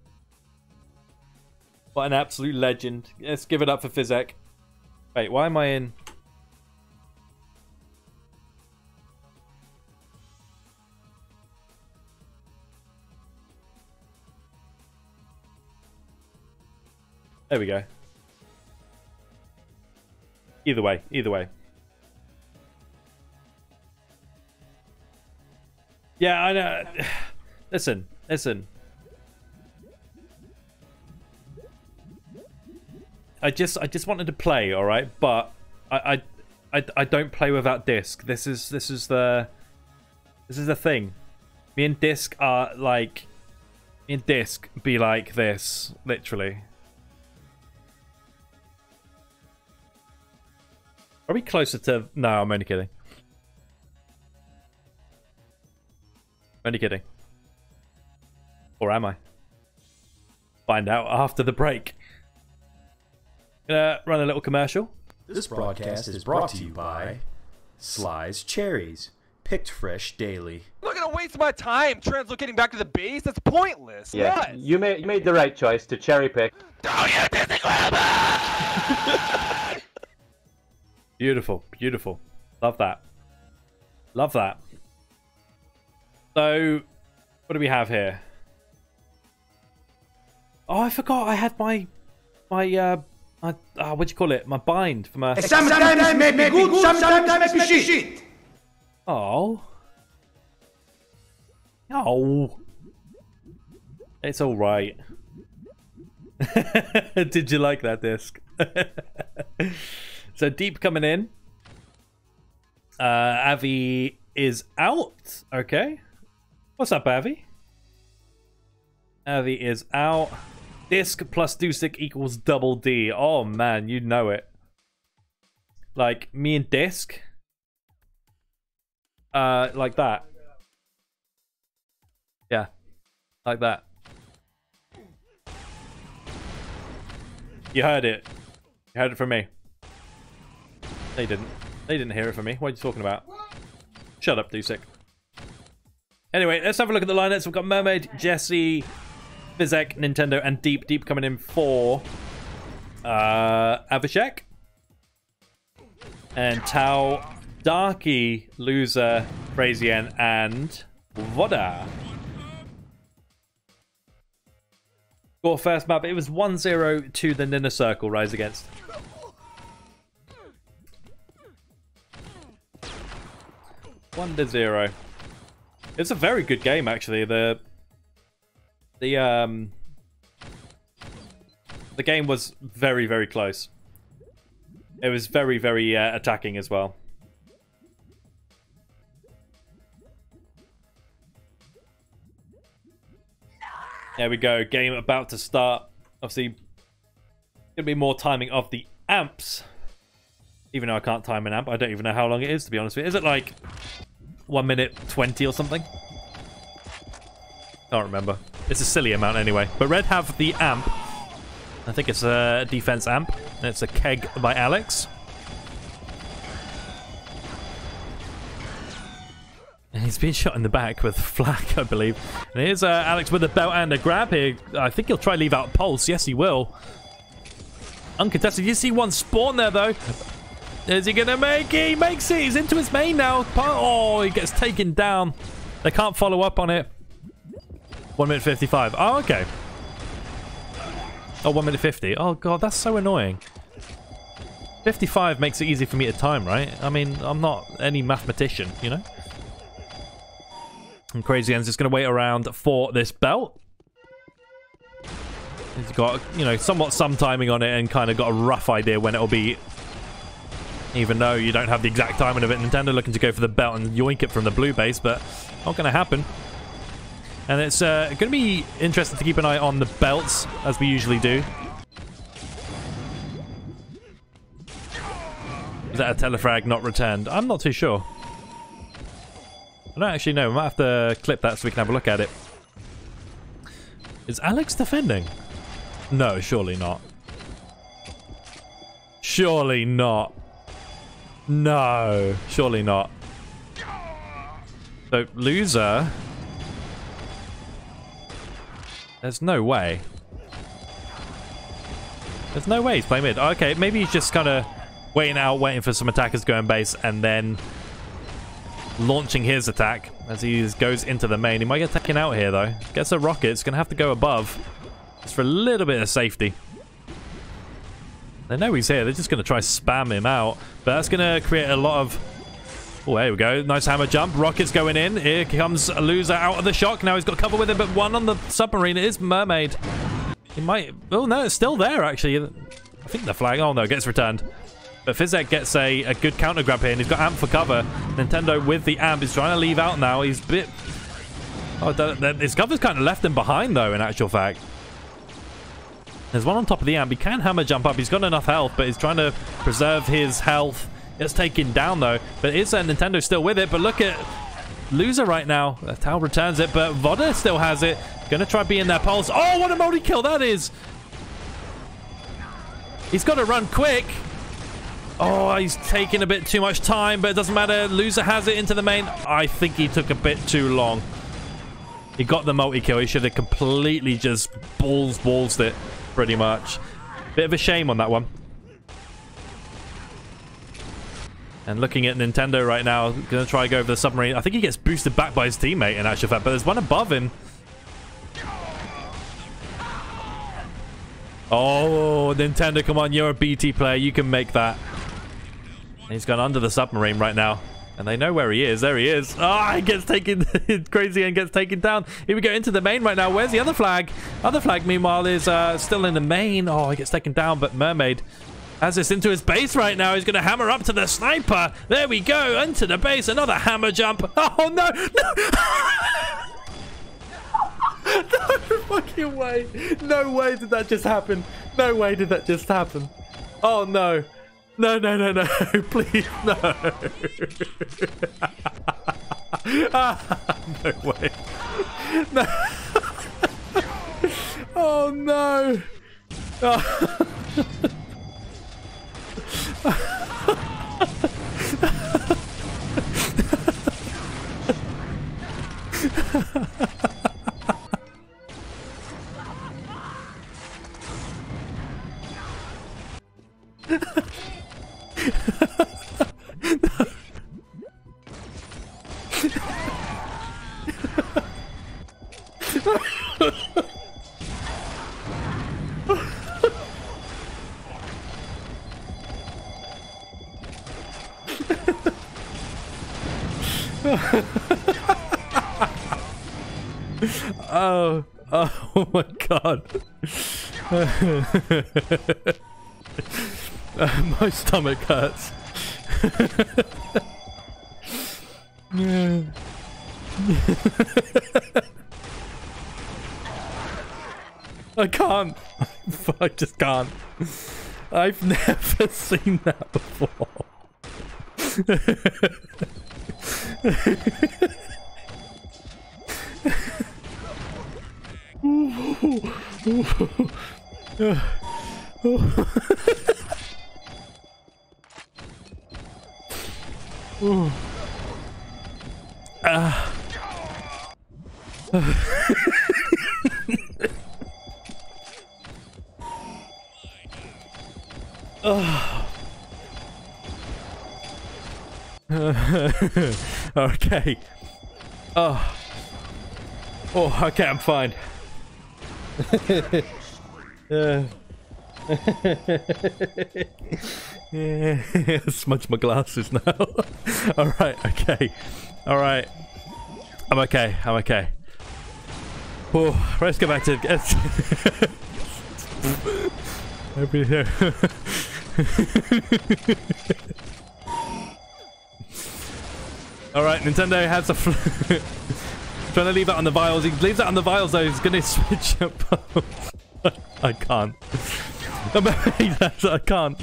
What an absolute legend. Let's give it up for Fizek. Wait, why am I in... There we go. Either way, either way. Yeah, I know. <sighs> Listen, listen. I just, I just wanted to play, all right, but I, I, I, I don't play without disc. This is, this is the, this is the thing. Me and disc are like in disc be like this, literally. Probably closer to. No, I'm only kidding. Only kidding. Or am I? Find out after the break. Gonna run a little commercial. This broadcast is brought to you by Sly's Cherries, picked fresh daily. I'm not gonna waste my time translocating back to the base. That's pointless. Yeah, What? you made you made the right choice to cherry pick. <laughs> Beautiful, beautiful. Love that. Love that. So, what do we have here? Oh, I forgot. I had my my uh, my uh what do you call it? My bind for my. Sometimes it may be good, sometimes it may be shit. Oh. Oh. It's all right. <laughs> Did you like that disc? <laughs> so deep coming in. Uh, Avi is out. Okay. What's up, Avi? Avi is out. Disc plus Dewsick equals double D. Oh man, you know it. Like me and Disc. Uh, like that. Yeah, like that. You heard it. You heard it from me. They didn't. They didn't hear it from me. What are you talking about? Shut up, Dewsick. Anyway, let's have a look at the lineups. We've got Mermaid, Jesse, Fizek, Nintendo, and Deep. Deep coming in for uh, Avishek. And Tau, Darky, Loser, Brazian, and Voda. Score first map. It was 1-0 to the Ninner Circle. Rise against. One to zero. It's a very good game, actually. The the um the game was very very close. It was very very uh, attacking as well. There we go. Game about to start. Obviously, gonna be more timing of the amps. Even though I can't time an amp, I don't even know how long it is. To be honest with you, is it like one minute twenty or something? Can't remember. It's a silly amount anyway. But Red have the amp. I think it's a defense amp. And it's a keg by Alex. And he's been shot in the back with <laughs> flak, I believe. And here's uh, Alex with a belt and a grab here. I think he'll try leave out Pulse. Yes, he will. Uncontested. You see one spawn there, though. Is he going to make it? He makes it. He's into his main now. Oh, he gets taken down. They can't follow up on it. 1 minute 55. Oh, okay. Oh, 1 minute 50. Oh, God, that's so annoying. 55 makes it easy for me to time, right? I mean, I'm not any mathematician, you know? And Crazy N's just going to wait around for this belt. He's got, you know, somewhat some timing on it and kind of got a rough idea when it'll be. Even though you don't have the exact timing of it. Nintendo looking to go for the belt and yoink it from the blue base, but not going to happen. And it's uh, going to be interesting to keep an eye on the belts, as we usually do. Is that a telefrag not returned? I'm not too sure. I don't actually know. We might have to clip that so we can have a look at it. Is Alex defending? No, surely not. Surely not. No, surely not. So, loser. There's no way. There's no way he's playing mid. Okay, maybe he's just kind of waiting out, waiting for some attackers going base, and then launching his attack as he goes into the main. He might get taken out here, though. Gets a rocket. It's going to have to go above. Just for a little bit of safety. They know he's here. They're just going to try spam him out. But that's going to create a lot of... Oh, there we go. Nice hammer jump. Rocket's going in. Here comes a loser out of the shock. Now he's got cover with him, but one on the submarine. It is Mermaid. He might... Oh, no, it's still there, actually. I think the flag... Oh, no, gets returned. But Fizek gets a, a good counter grab here, and he's got Amp for cover. Nintendo with the Amp is trying to leave out now. He's bit... Oh, his cover's kind of left him behind, though, in actual fact. There's one on top of the amp. He can hammer jump up. He's got enough health, but he's trying to preserve his health. It's taken down, though. But is Nintendo still with it? But look at Loser right now. Tao returns it, but Voda still has it. Gonna try being their pulse. Oh, what a multi-kill that is! He's got to run quick. Oh, he's taking a bit too much time, but it doesn't matter. Loser has it into the main. I think he took a bit too long. He got the multi-kill. He should have completely just balls-ballsed it, pretty much. Bit of a shame on that one. And looking at Nintendo right now, gonna try to go over the submarine. I think he gets boosted back by his teammate in actual fact, but there's one above him. Oh, Nintendo, come on, you're a BT player. You can make that. He's gone under the submarine right now. And they know where he is. There he is. Ah, oh, he gets taken <laughs> Crazy N gets taken down. Here we go into the main right now. Where's the other flag? Other flag, meanwhile, is uh, still in the main. Oh, he gets taken down, but Mermaid has this into his base right now. He's going to hammer up to the sniper. There we go. Into the base. Another hammer jump. <laughs> Oh, no. No. <laughs> no fucking way. No way did that just happen. No way did that just happen. Oh, no. No, no, no, no. <laughs> Please, no. <laughs> no way. No. <laughs> oh, no. Oh. Oh, oh my god. <laughs> <laughs> my stomach hurts. <laughs> I can't. <laughs> I just can't. I've never seen that before. <laughs> okay. Oh. Oh, okay, I'm fine. <laughs> yeah, <laughs> smudge my glasses now. All right, okay. All right. I'm okay. I'm okay. Oh, let's go back to Every All right, Nintendo has a <laughs> trying to leave that on the vials. He leaves that on the vials though. He's gonna <laughs> switch up. I can't. <laughs> I can't.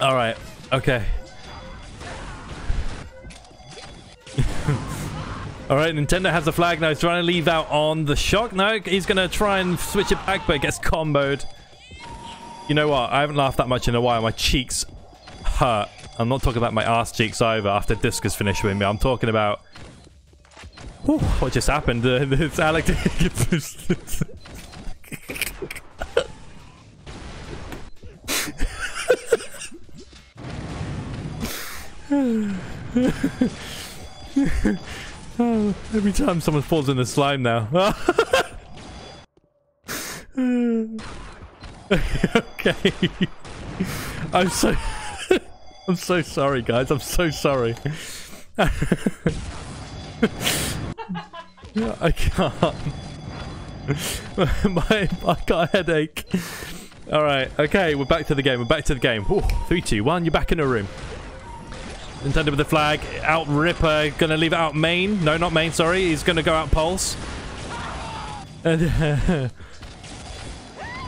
All right. Okay. All right, Nintendo has the flag now. He's trying to leave out on the shock. No, he's going to try and switch it back, but it gets comboed. You know what? I haven't laughed that much in a while. My cheeks hurt. I'm not talking about my ass cheeks either after Discus finished with me. I'm talking about... Whew, what just happened? Uh, <laughs> it's Alex... oh, <laughs> every time someone falls in the slime now. <laughs> okay. I'm so... I'm so sorry, guys. I'm so sorry. <laughs> I can't. <laughs> my, I got a headache. All right. Okay, we're back to the game. We're back to the game. Ooh, three, two, one. You're back in the room. Nintendo with the flag. Out Ripper. Gonna leave out main. No, not main, sorry. He's gonna go out Pulse. <laughs> And,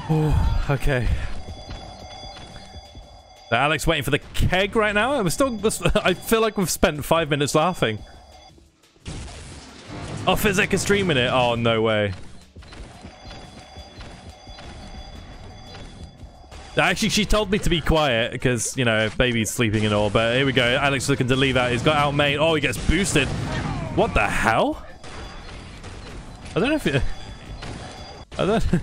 oh, <sighs> okay. Alex waiting for the keg right now. We're still. <laughs> I feel like we've spent five minutes laughing. Oh, Fizek is streaming it. Oh, no way. Actually, she told me to be quiet because, you know, baby's sleeping and all. But here we go. Alex looking to leave out. He's got out main. Oh, he gets boosted. What the hell? I don't know if it... <laughs> I don't... <laughs>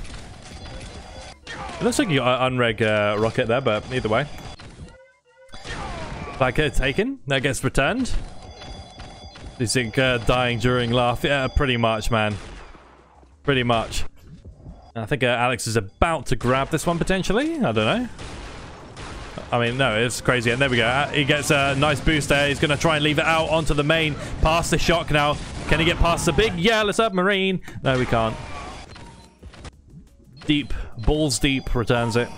It looks like you got an unreg uh, rocket there, but either way. Uh, taken. That gets returned. Do you think uh, dying during laugh? Yeah, pretty much, man. Pretty much. I think uh, Alex is about to grab this one potentially. I don't know. I mean, no, it's crazy. And there we go. Uh, he gets a nice boost there. He's going to try and leave it out onto the main. Past the shock now. Can he get past the big yellow submarine? No, we can't. Deep. Balls Deep returns it.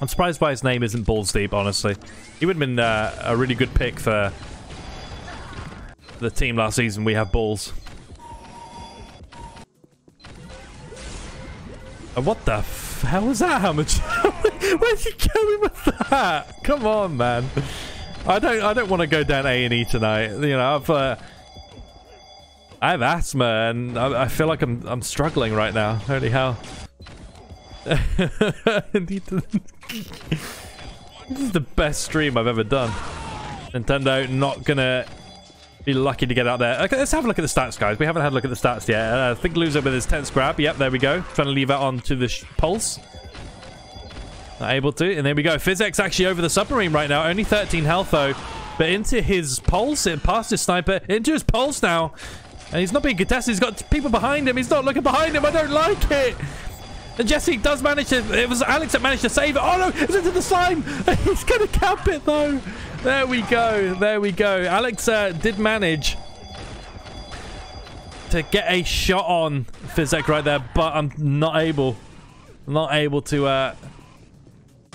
I'm surprised by his name isn't Balls Deep, honestly. He would have been uh, a really good pick for the team last season. We have Balls. Uh, what the hell was that? How much? <laughs> Where's he going with that? Come on, man. I don't. I don't want to go down A and E tonight. You know, I've. Uh, I have asthma, and I, I, feel like I'm. I'm struggling right now. Holy hell! <laughs> <laughs> this is the best stream I've ever done. Nintendo not gonna be lucky to get out there. Okay, let's have a look at the stats, guys. We haven't had a look at the stats yet. Uh, I think loser with his 10th grab. Yep, there we go. Trying to leave that onto the pulse. Not able to. And there we go. Physics actually over the submarine right now. Only 13 health, though. But into his pulse, it past his sniper, into his pulse now. And he's not being contested. He's got people behind him. He's not looking behind him. I don't like it. And Jesse does manage to... It was Alex that managed to save it. Oh, no. It's into the slime. <laughs> He's going to cap it, though. There we go. There we go. Alex uh, did manage to get a shot on Fizek right there, but I'm not able. Not able to uh,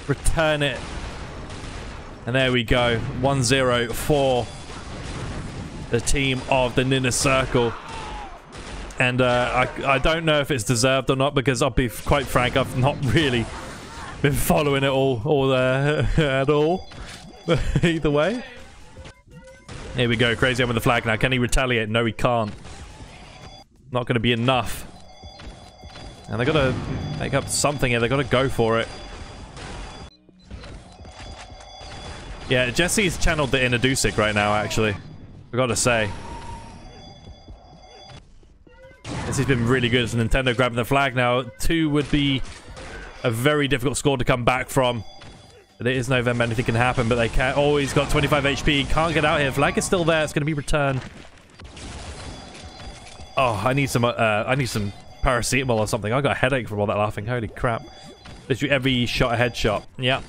return it. And there we go. 1-0 for the team of the Ninja Circle. And uh, I, I don't know if it's deserved or not because I'll be quite frank, I've not really been following it all, all uh, <laughs> at all. <laughs> Either way. Here we go. Crazy on with the flag now. Can he retaliate? No, he can't. Not going to be enough. And they got to make up something here. they got to go for it. Yeah, Jesse's channeled the inner Dewsick right now, actually. I got to say. This has been really good as Nintendo grabbing the flag now. Two would be a very difficult score to come back from. But it is November, anything can happen, but they can't. Oh, he's got 25 HP. Can't get out here. Flag is still there. It's going to be returned. Oh, I need some, uh, I need some paracetamol or something. I got a headache from all that laughing. Holy crap. Literally every shot a headshot. Yeah.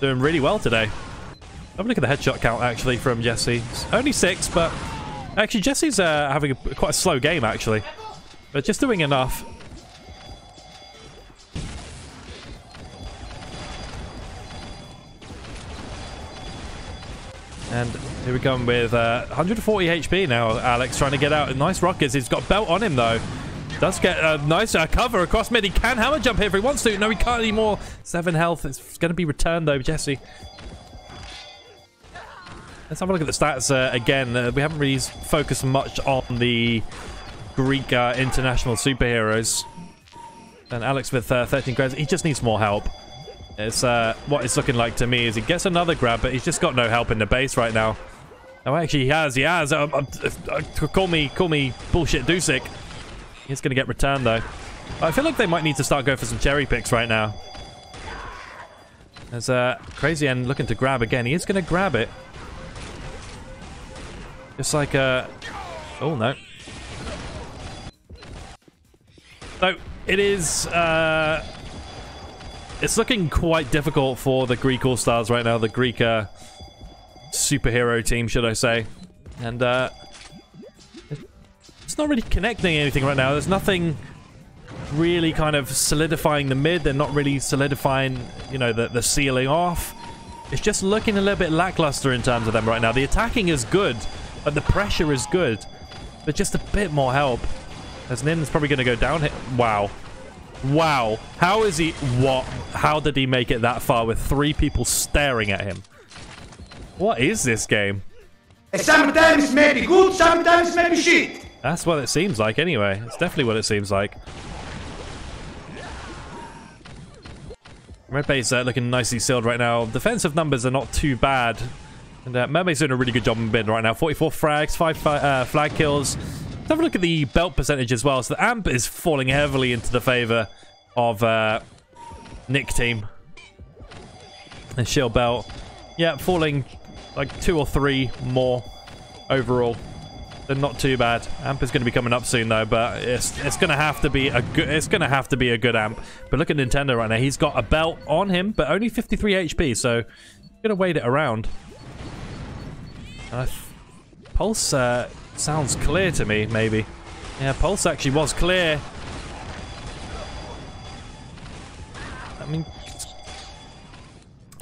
Doing really well today. Have a look at the headshot count, actually, from Jesse. It's only six, but... Actually, Jesse's uh, having a, quite a slow game, actually. But just doing enough. And here we come with uh, 140 HP now, Alex, trying to get out. Nice rockets. He's got belt on him, though. Does get a nice uh, cover across mid. He can hammer jump here if he wants to. No, he can't anymore. Seven health. It's going to be returned, though, Jesse. Let's have a look at the stats uh, again. Uh, we haven't really focused much on the Greek uh, international superheroes. And Alex with uh, 13 grabs. He just needs more help. It's uh, what it's looking like to me is he gets another grab, but he's just got no help in the base right now. Oh, actually, he has. He has. Um, um, uh, call me, call me bullshit Dewsick. He's going to get returned, though. I feel like they might need to start going for some cherry picks right now. There's uh, Crazy N looking to grab again. He is going to grab it. Just like, uh... Oh, no. So, it is, uh... It's looking quite difficult for the Greek All-Stars right now, the Greek uh, superhero team, should I say. And uh, it's not really connecting anything right now. There's nothing really kind of solidifying the mid. They're not really solidifying, you know, the, the ceiling off. it's just looking a little bit lackluster in terms of them right now. The attacking is good, but the pressure is good. But just a bit more help. As Nin's probably going to go down here. Wow. Wow. How is he... What? How did he make it that far with three people staring at him? What is this game? Sometimes maybe good, sometimes maybe shit. That's what it seems like anyway. It's definitely what it seems like. Red base uh, looking nicely sealed right now. Defensive numbers are not too bad. And uh, Mermaid's doing a really good job in mid right now. 44 frags, 5 uh, flag kills. Let's have a look at the belt percentage as well. So the AMP is falling heavily into the favor of uh, Nick team. And shield belt. Yeah, falling like two or three more overall. They're not too bad. Amp is going to be coming up soon though, but it's it's going to have to be a good it's going to have to be a good amp. But look at Nintendo right now. He's got a belt on him, but only 53 HP, so going to wait it around. Pulse uh, sounds clear to me, maybe. Yeah, Pulse actually was clear. I mean,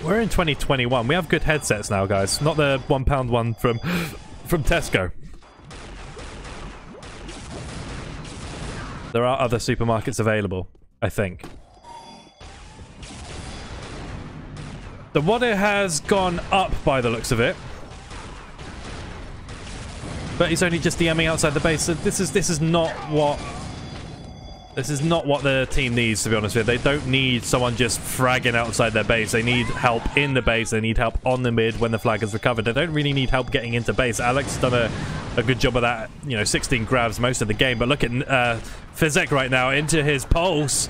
we're in 2021. We have good headsets now, guys. Not the one pound one from <gasps> from Tesco. There are other supermarkets available, I think. The water has gone up by the looks of it. But he's only just DMing outside the base, so this is this is not what this is not what the team needs, to be honest with you. They don't need someone just fragging outside their base. They need help in the base. They need help on the mid when the flag is recovered. They don't really need help getting into base. Alex done a, a good job of that. You know, 16 grabs most of the game. But look at uh, Fizek right now into his pulse.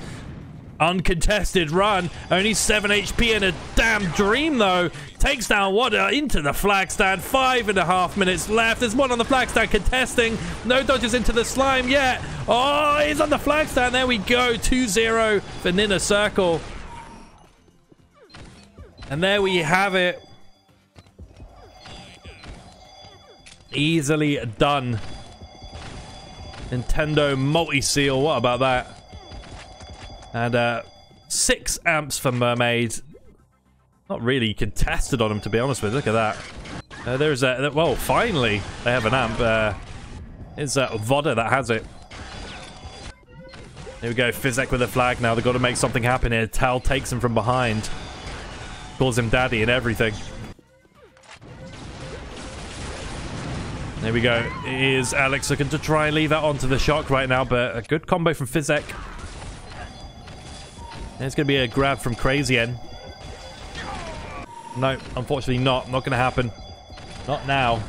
Uncontested run. Only 7 HP and a damn dream, though. Takes down Water into the flag stand. Five and a half minutes left. There's one on the flag stand contesting. No dodges into the slime yet. Oh, he's on the flag stand. There we go. 2-0 for Ninner Circle. And there we have it. Easily done. Nintendo multi-seal. What about that? And uh, six amps for Mermaid. Not really contested on him, to be honest with you. Look at that. Uh, there's a... Well, finally, they have an amp. Uh, it's uh, Voda that has it. Here we go. Fizek with a flag now. They've got to make something happen here. Tal takes him from behind. Calls him daddy and everything. There we go. Is Alex looking to try and leave that onto the shock right now, but a good combo from Fizek. There's going to be a grab from Crazy N. No, unfortunately not. Not going to happen. Not now.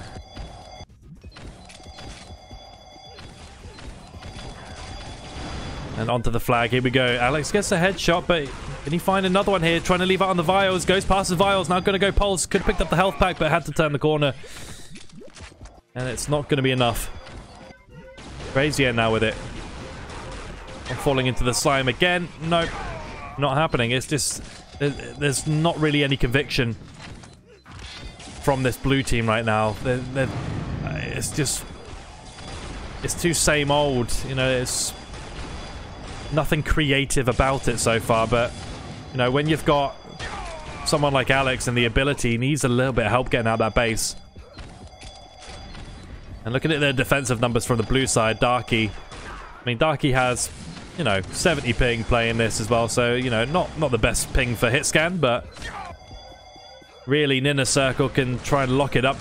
And onto the flag. Here we go. Alex gets a headshot, but can he find another one here? Trying to leave it on the vials. Goes past the vials. Now going to go pulse. Could have picked up the health pack, but had to turn the corner. And it's not going to be enough. Crazy N now with it. I'm falling into the slime again. Nope not happening. It's just there's not really any conviction from this blue team right now. They're, they're, it's just it's too same old. You know, it's nothing creative about it so far. But you know, when you've got someone like Alex and the ability, needs a little bit of help getting out that base. And looking at their defensive numbers from the blue side, Darky. I mean, Darky has you know, 70 ping playing this as well. So, you know, not, not the best ping for hit scan, but really Ninner Circle can try and lock it up.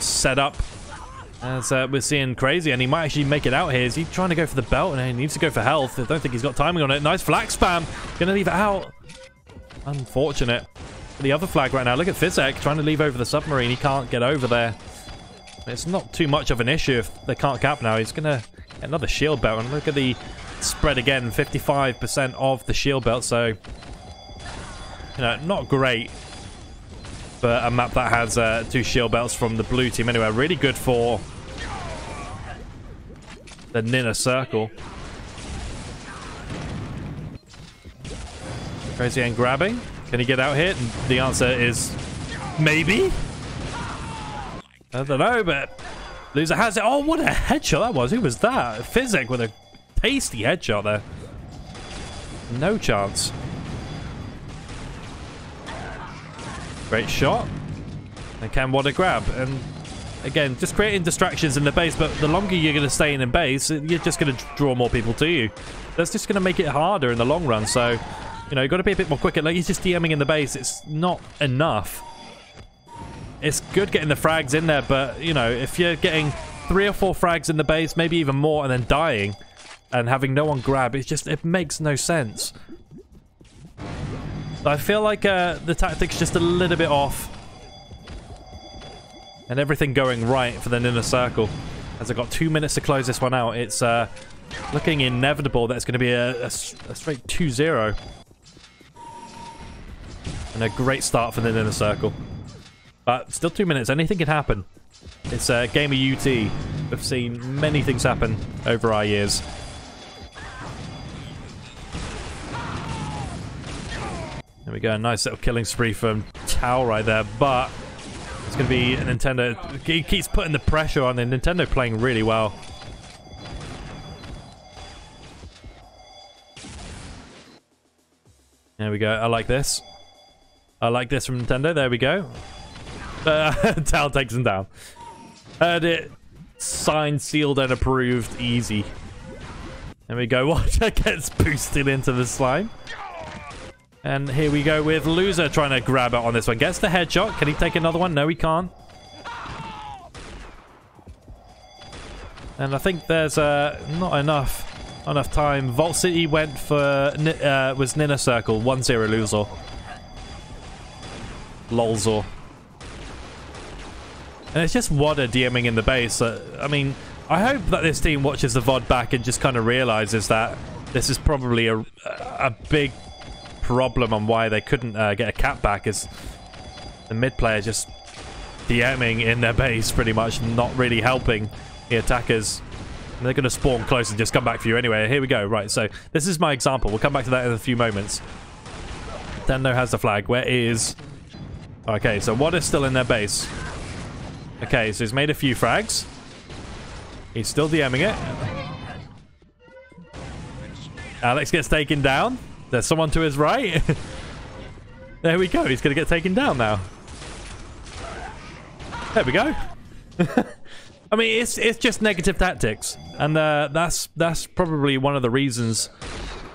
Set up. As uh, we're seeing crazy, and he might actually make it out here. Is he trying to go for the belt? And he needs to go for health. I don't think he's got timing on it. Nice flag spam. Gonna leave it out. Unfortunate. The other flag right now. Look at Fizek trying to leave over the submarine. He can't get over there. It's not too much of an issue if they can't cap now. He's gonna Another shield belt. And look at the spread again. 55% of the shield belt. So, you know, not great. But a map that has uh, two shield belts from the blue team anyway. Really good for the Ninner Circle. Crazy N grabbing. Can he get out here? And the answer is maybe. I don't know, but Loser has it. Oh, what a headshot that was. Who was that? Fizek with a tasty headshot there. No chance. Great shot. And can what a grab. And again, just creating distractions in the base, but the longer you're going to stay in the base, you're just going to draw more people to you. That's just going to make it harder in the long run. So, you know, you've got to be a bit more quicker. Like, he's just DMing in the base. It's not enough. It's good getting the frags in there, but, you know, if you're getting three or four frags in the base, maybe even more, and then dying and having no one grab, it just, it makes no sense. I feel like uh, the tactic's just a little bit off. And everything going right for the inner circle. As I've got two minutes to close this one out, it's uh, looking inevitable that it's going to be a, a, a straight 2-0. And a great start for the inner circle. But still two minutes, anything can happen. It's a game of UT. We've seen many things happen over our years. There we go, nice little killing spree from Tao right there, but it's going to be Nintendo. He keeps putting the pressure on, and Nintendo playing really well. There we go. I like this. I like this from Nintendo. There we go. Uh, <laughs> Tal takes him down. Heard it. Signed, sealed, and approved. Easy. There we go. <laughs> Watcher gets boosted into the slime. And here we go with Loser trying to grab it on this one. Gets the headshot. Can he take another one? No, he can't. And I think there's uh, not enough enough time. Vault City went for uh, was Ninner Circle 1-0 loser. Lolzor. And it's just Wada DMing in the base. Uh, I mean, I hope that this team watches the VOD back and just kind of realizes that this is probably a, a big problem on why they couldn't uh, get a cap back is the mid player just DMing in their base pretty much, not really helping the attackers. And they're going to spawn close and just come back for you anyway. Here we go. Right, so this is my example. We'll come back to that in a few moments. Dendo has the flag. Where is... Okay, so what is still in their base? Okay, so he's made a few frags. He's still DMing it. Alex gets taken down. There's someone to his right. <laughs> there we go. He's going to get taken down now. There we go. <laughs> I mean, it's it's just negative tactics, and uh, that's that's probably one of the reasons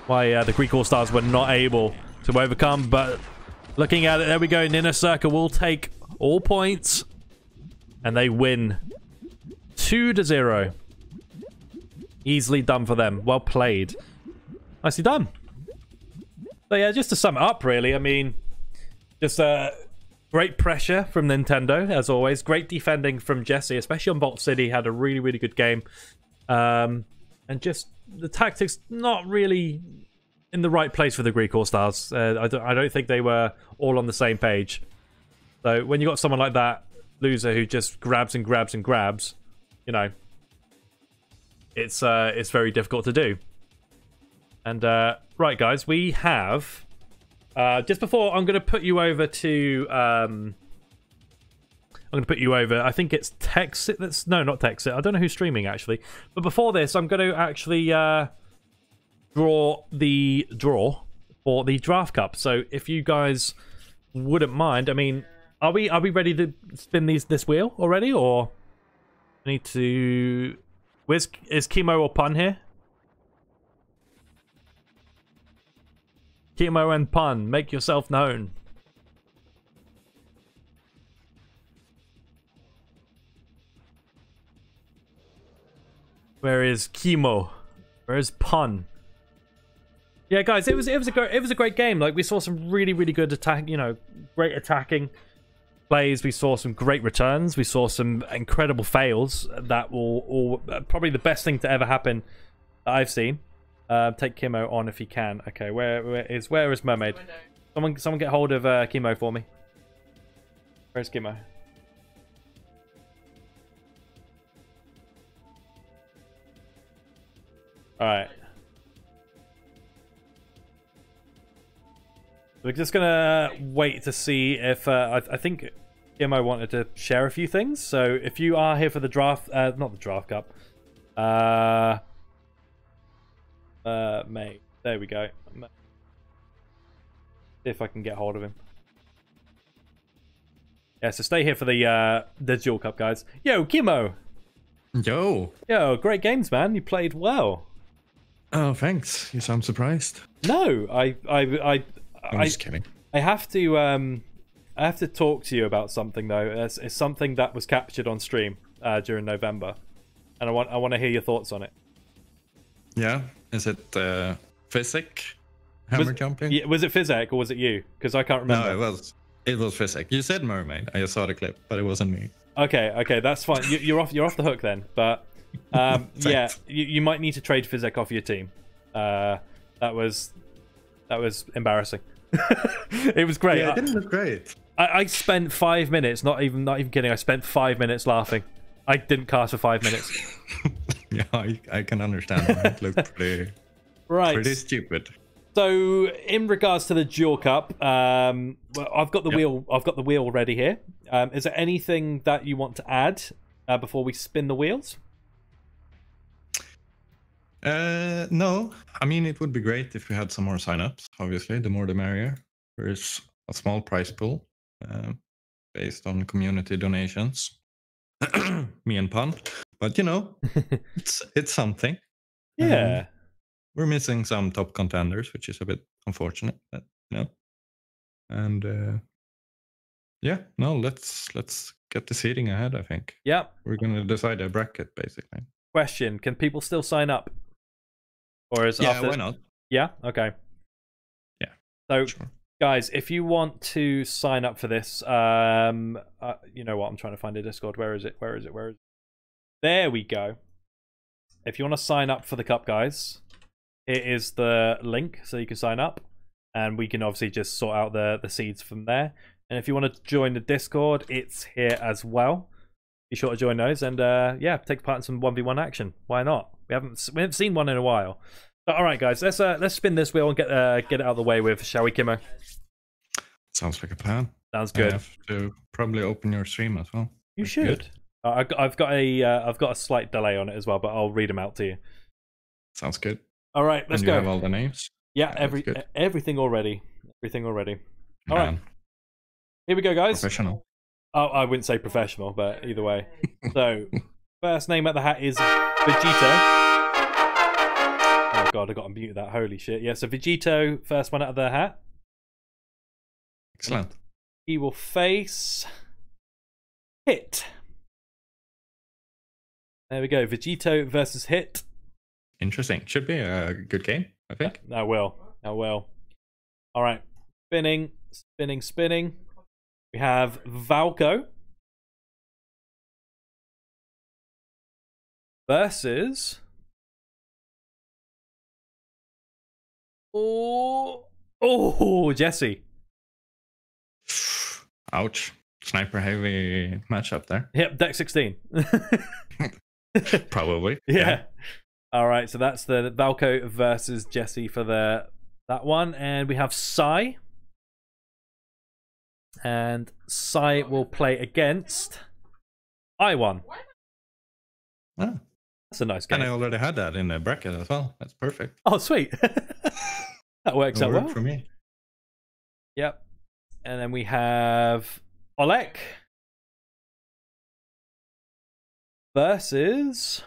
why uh, the Greek All Stars were not able to overcome. But looking at it, there we go. Ninner Circle will take all points, and they win two to zero. Easily done for them. Well played. Nicely done. So yeah, just to sum it up, really, I mean, just uh, great pressure from Nintendo, as always. Great defending from Jesse, especially on Vault City. Had a really, really good game. Um, and just the tactics not really in the right place for the Greek All-Stars. Uh, I, don't, I don't think they were all on the same page. So when you got someone like that, loser, who just grabs and grabs and grabs, you know, it's uh, it's very difficult to do. And uh, right, guys, we have uh, just before I'm going to put you over to. Um, I'm going to put you over. I think it's Texit. That's no, not Texit. I don't know who's streaming actually. But before this, I'm going to actually uh, draw the draw for the draft cup. So if you guys wouldn't mind, I mean, are we are we ready to spin these this wheel already, or need to? Where's is chemo or pun here? Chemo and pun, make yourself known. Where is chemo? Where is pun? Yeah, guys, it was it was a great it was a great game. Like we saw some really really good attack, you know, great attacking plays. We saw some great returns. We saw some incredible fails that will all probably the best thing to ever happen that I've seen. Uh, take Kimo on if he can. Okay, where, where is where is Mermaid? Someone someone get hold of uh, Chemo for me. Where's Kimo? Alright. We're just gonna wait to see if uh, I, I think Chemo wanted to share a few things. So if you are here for the draft, uh, not the draft cup, uh, uh, mate. There we go. If I can get hold of him. Yeah, so stay here for the uh, the Duel Cup, guys. Yo, Kimo. Yo. Yo, great games, man. You played well. Oh, thanks. You sound surprised. No, I, I, I, I'm I, just kidding. I have to, um, I have to talk to you about something though. It's, it's something that was captured on stream uh, during November, and I want, I want to hear your thoughts on it. Yeah. Is it uh, Fizek? Hammer Was, jumping? yeah, was it Fizek or was it you? Because I can't remember. No, it was. It was Fizek. You said mermaid. I saw the clip, but it wasn't me. Okay, okay, that's fine. You, you're off. You're off the hook then. But um, <laughs> yeah, you, you might need to trade Fizek off your team. Uh, that was that was embarrassing. <laughs> it was great. Yeah, it didn't look great. I, I spent five minutes. Not even not even kidding. I spent five minutes laughing. I didn't cast for five minutes. <laughs> Yeah, I, I can understand. why It looked <laughs> pretty, Right. pretty stupid. So, in regards to the Duel Cup, um, I've got the Yep. wheel. I've got the wheel ready here. Um, is there anything that you want to add uh, before we spin the wheels? Uh, no, I mean it would be great if we had some more signups. Obviously, the more the merrier. There's a small prize pool uh, based on community donations. <clears throat> Me and Pun, but you know, <laughs> it's it's something. Yeah. We're missing some top contenders, which is a bit unfortunate, but you know. And uh, yeah, no, let's let's get the seating ahead. I think Yep. we're gonna decide a bracket basically. Question: Can people still sign up? Or is Yeah, after... why not? Yeah. Okay. Yeah, So, Sure. guys, if you want to sign up for this, um, uh, you know what? I'm trying to find a Discord. Where is it? Where is it? Where is it? There we go. If you want to sign up for the cup, guys, it is the link so you can sign up, and we can obviously just sort out the the seeds from there. And if you want to join the Discord, it's here as well. Be sure to join those, and uh, yeah, take part in some one v one action. Why not? We haven't we haven't seen one in a while. But, all right, guys, let's uh, let's spin this wheel and get uh, get it out of the way with, shall we, Kimmo? Sounds like a plan. Sounds I good. have to probably open your stream as well. You That's should. Uh, I- I've got a uh, I've got a slight delay on it as well, but I'll read them out to you. Sounds good. All right, let's and you go. have all the names. yeah, that's every everything already. Everything already. All right. Man, Here we go, guys. professional. Oh, I wouldn't say professional, but either way. So, first name at the hat is Vegito. Oh god, I got to mute that. Holy shit! Yeah, so Vegito, first one out of the hat. Excellent. He will face Hit. There we go. Vegito versus Hit. Interesting. Should be a good game, I think. I will. I will. All right. Spinning, spinning, spinning. We have Valko versus. Oh, oh, Jesse. Ouch. Sniper heavy matchup there. Yep, deck 16. <laughs> Probably. <laughs> yeah. All right, so that's the Valko versus Jesse for the that one, and we have Sai, and Sai will play against I1. Ah, That's a nice game. and I already had that in the bracket as well. That's perfect. Oh, sweet. <laughs> that works It'll out work well. for me. Yep. And then we have Olek versus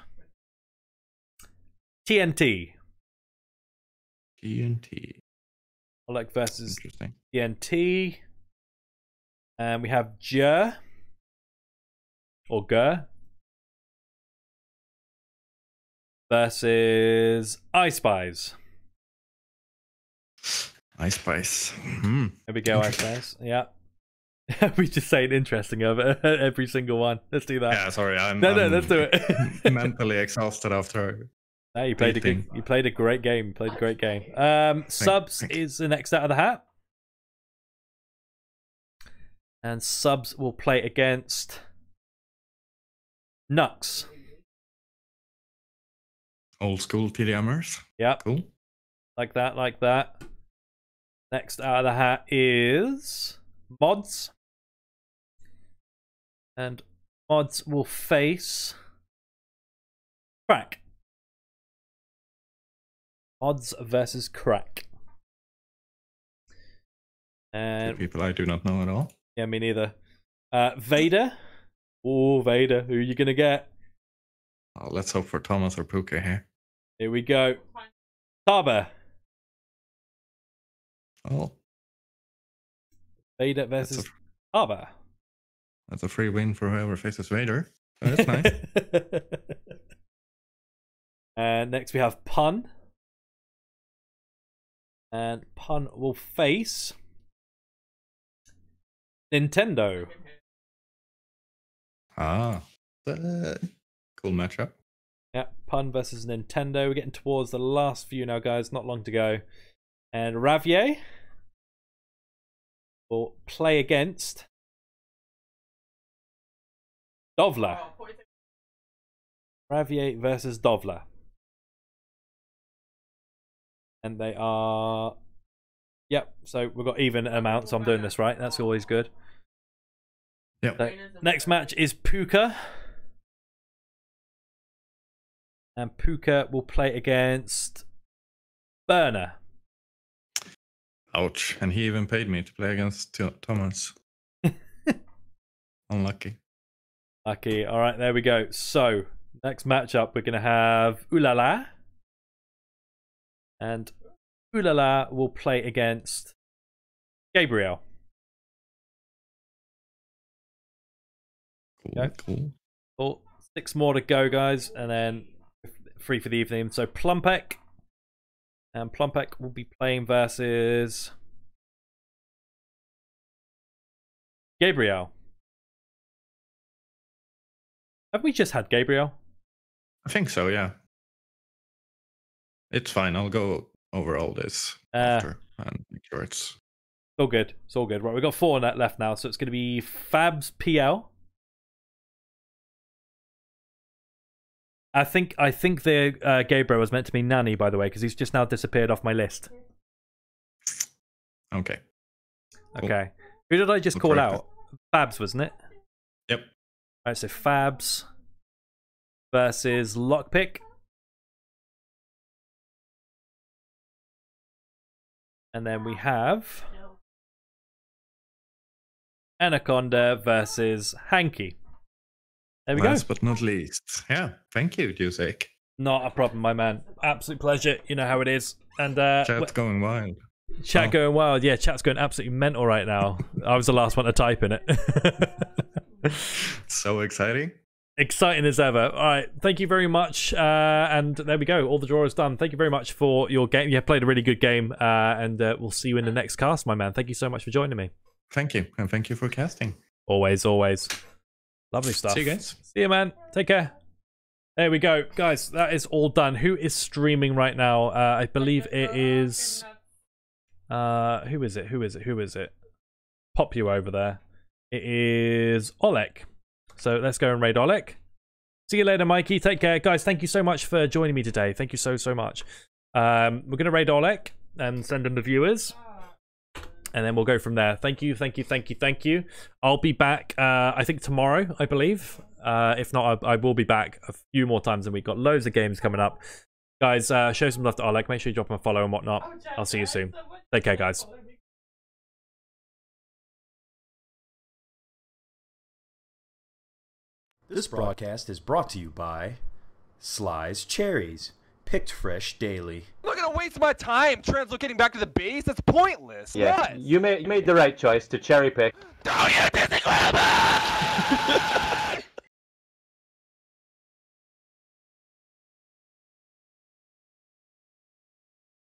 TNT. TNT. Olek versus Interesting. TNT. And we have Jer. Or Gur. Versus Ice Spies. Ice Spice. Hmm. There we go, Ice Spies. Yeah. <laughs> we just say saying interesting over <laughs> every single one. Let's do that. Yeah, sorry. I'm, no, no, I'm let's do it. <laughs> mentally exhausted after. no, you played a good, you played a great game. Played a great game. Um, subs thank is the next out of the hat. And subs will play against Nux. Old school TDMers. Yep. Cool. Like that, like that. Next out of the hat is Mods. And Mods will face Crack. Mods versus Crack. Two And people I do not know at all. Yeah, me neither. Uh, Vader. Oh, Vader. Who are you gonna get? Oh, let's hope for Thomas or Puka here. Here we go. Taba. Oh, Vader that's versus a, Taba. that's a free win for whoever faces Vader. So that's nice. and <laughs> next we have Pun. And Pun will face Nintendo. ah, uh, cool matchup. Yeah, Pun versus Nintendo. We're getting towards the last few now, guys. Not long to go. And Ravier will play against Dovla. Ravier versus Dovla. And they are. Yep, so we've got even amounts. I'm doing this right. That's always good. Yep. So, next match is Puka. And Puka will play against Burner. Ouch. And he even paid me to play against T- Thomas. <laughs> Unlucky. Lucky. All right, there we go. So, next matchup, we're going to have Ulala. And Ulala will play against Gabriel. Cool. Yeah. Cool. Well, six more to go, guys, and then free for the evening. So, Plumpek. And Plumpek will be playing versus Gabriel. Have we just had Gabriel? I think so, yeah. It's fine. I'll go over all this Uh, after and make sure it's. All good. It's all good. Right, we've got four net left now, so it's going to be Fabs PL. I think I think the uh, Gabriel was meant to be Nanny, by the way, because he's just now disappeared off my list. Okay. Cool. Okay, who did I just We'll call out? Fabs, wasn't it? Yep. All right, so Fabs versus Lockpick. And then we have Anaconda versus Hanky. There we Last go. but not least. Yeah. Thank you, Dewsick. Not a problem, my man. Absolute pleasure. You know how it is. And uh, Chat's going wild. chat oh. going wild. Yeah, chat's going absolutely mental right now. <laughs> I was the last one to type in it. <laughs> So exciting. Exciting as ever. All right, thank you very much. Uh, and there we go. All the draw is done. Thank you very much for your game. You played a really good game, uh, and uh, we'll see you in the next cast, my man. Thank you so much for joining me. Thank you. And thank you for casting. Always, always. Lovely stuff. See you guys. See you, man. Take care. There we go, guys. That is all done. Who is streaming right now? Uh, I believe it is. Uh, who is it? Who is it? Who is it? Pop you over there. It is Oleg. So let's go and raid Oleg. See you later, Mikey. Take care, guys. Thank you so much for joining me today. Thank you so so much. Um, we're gonna raid Oleg and send in the viewers and then we'll go from there. Thank you, thank you, thank you, thank you. I'll be back. Uh, I think tomorrow, I believe. Uh, if not, I, I will be back a few more times, and we've got loads of games coming up. Guys, uh, show some love to Oleg. Make sure you drop him a follow and whatnot. I'll see you soon. Take care, guys. This broadcast is brought to you by Sly's Cherries, picked fresh daily. I'm not gonna waste my time translocating back to the base. That's pointless. Yeah, What? you made you made the right choice to cherry pick. Yeah, Disney Grandma! <laughs>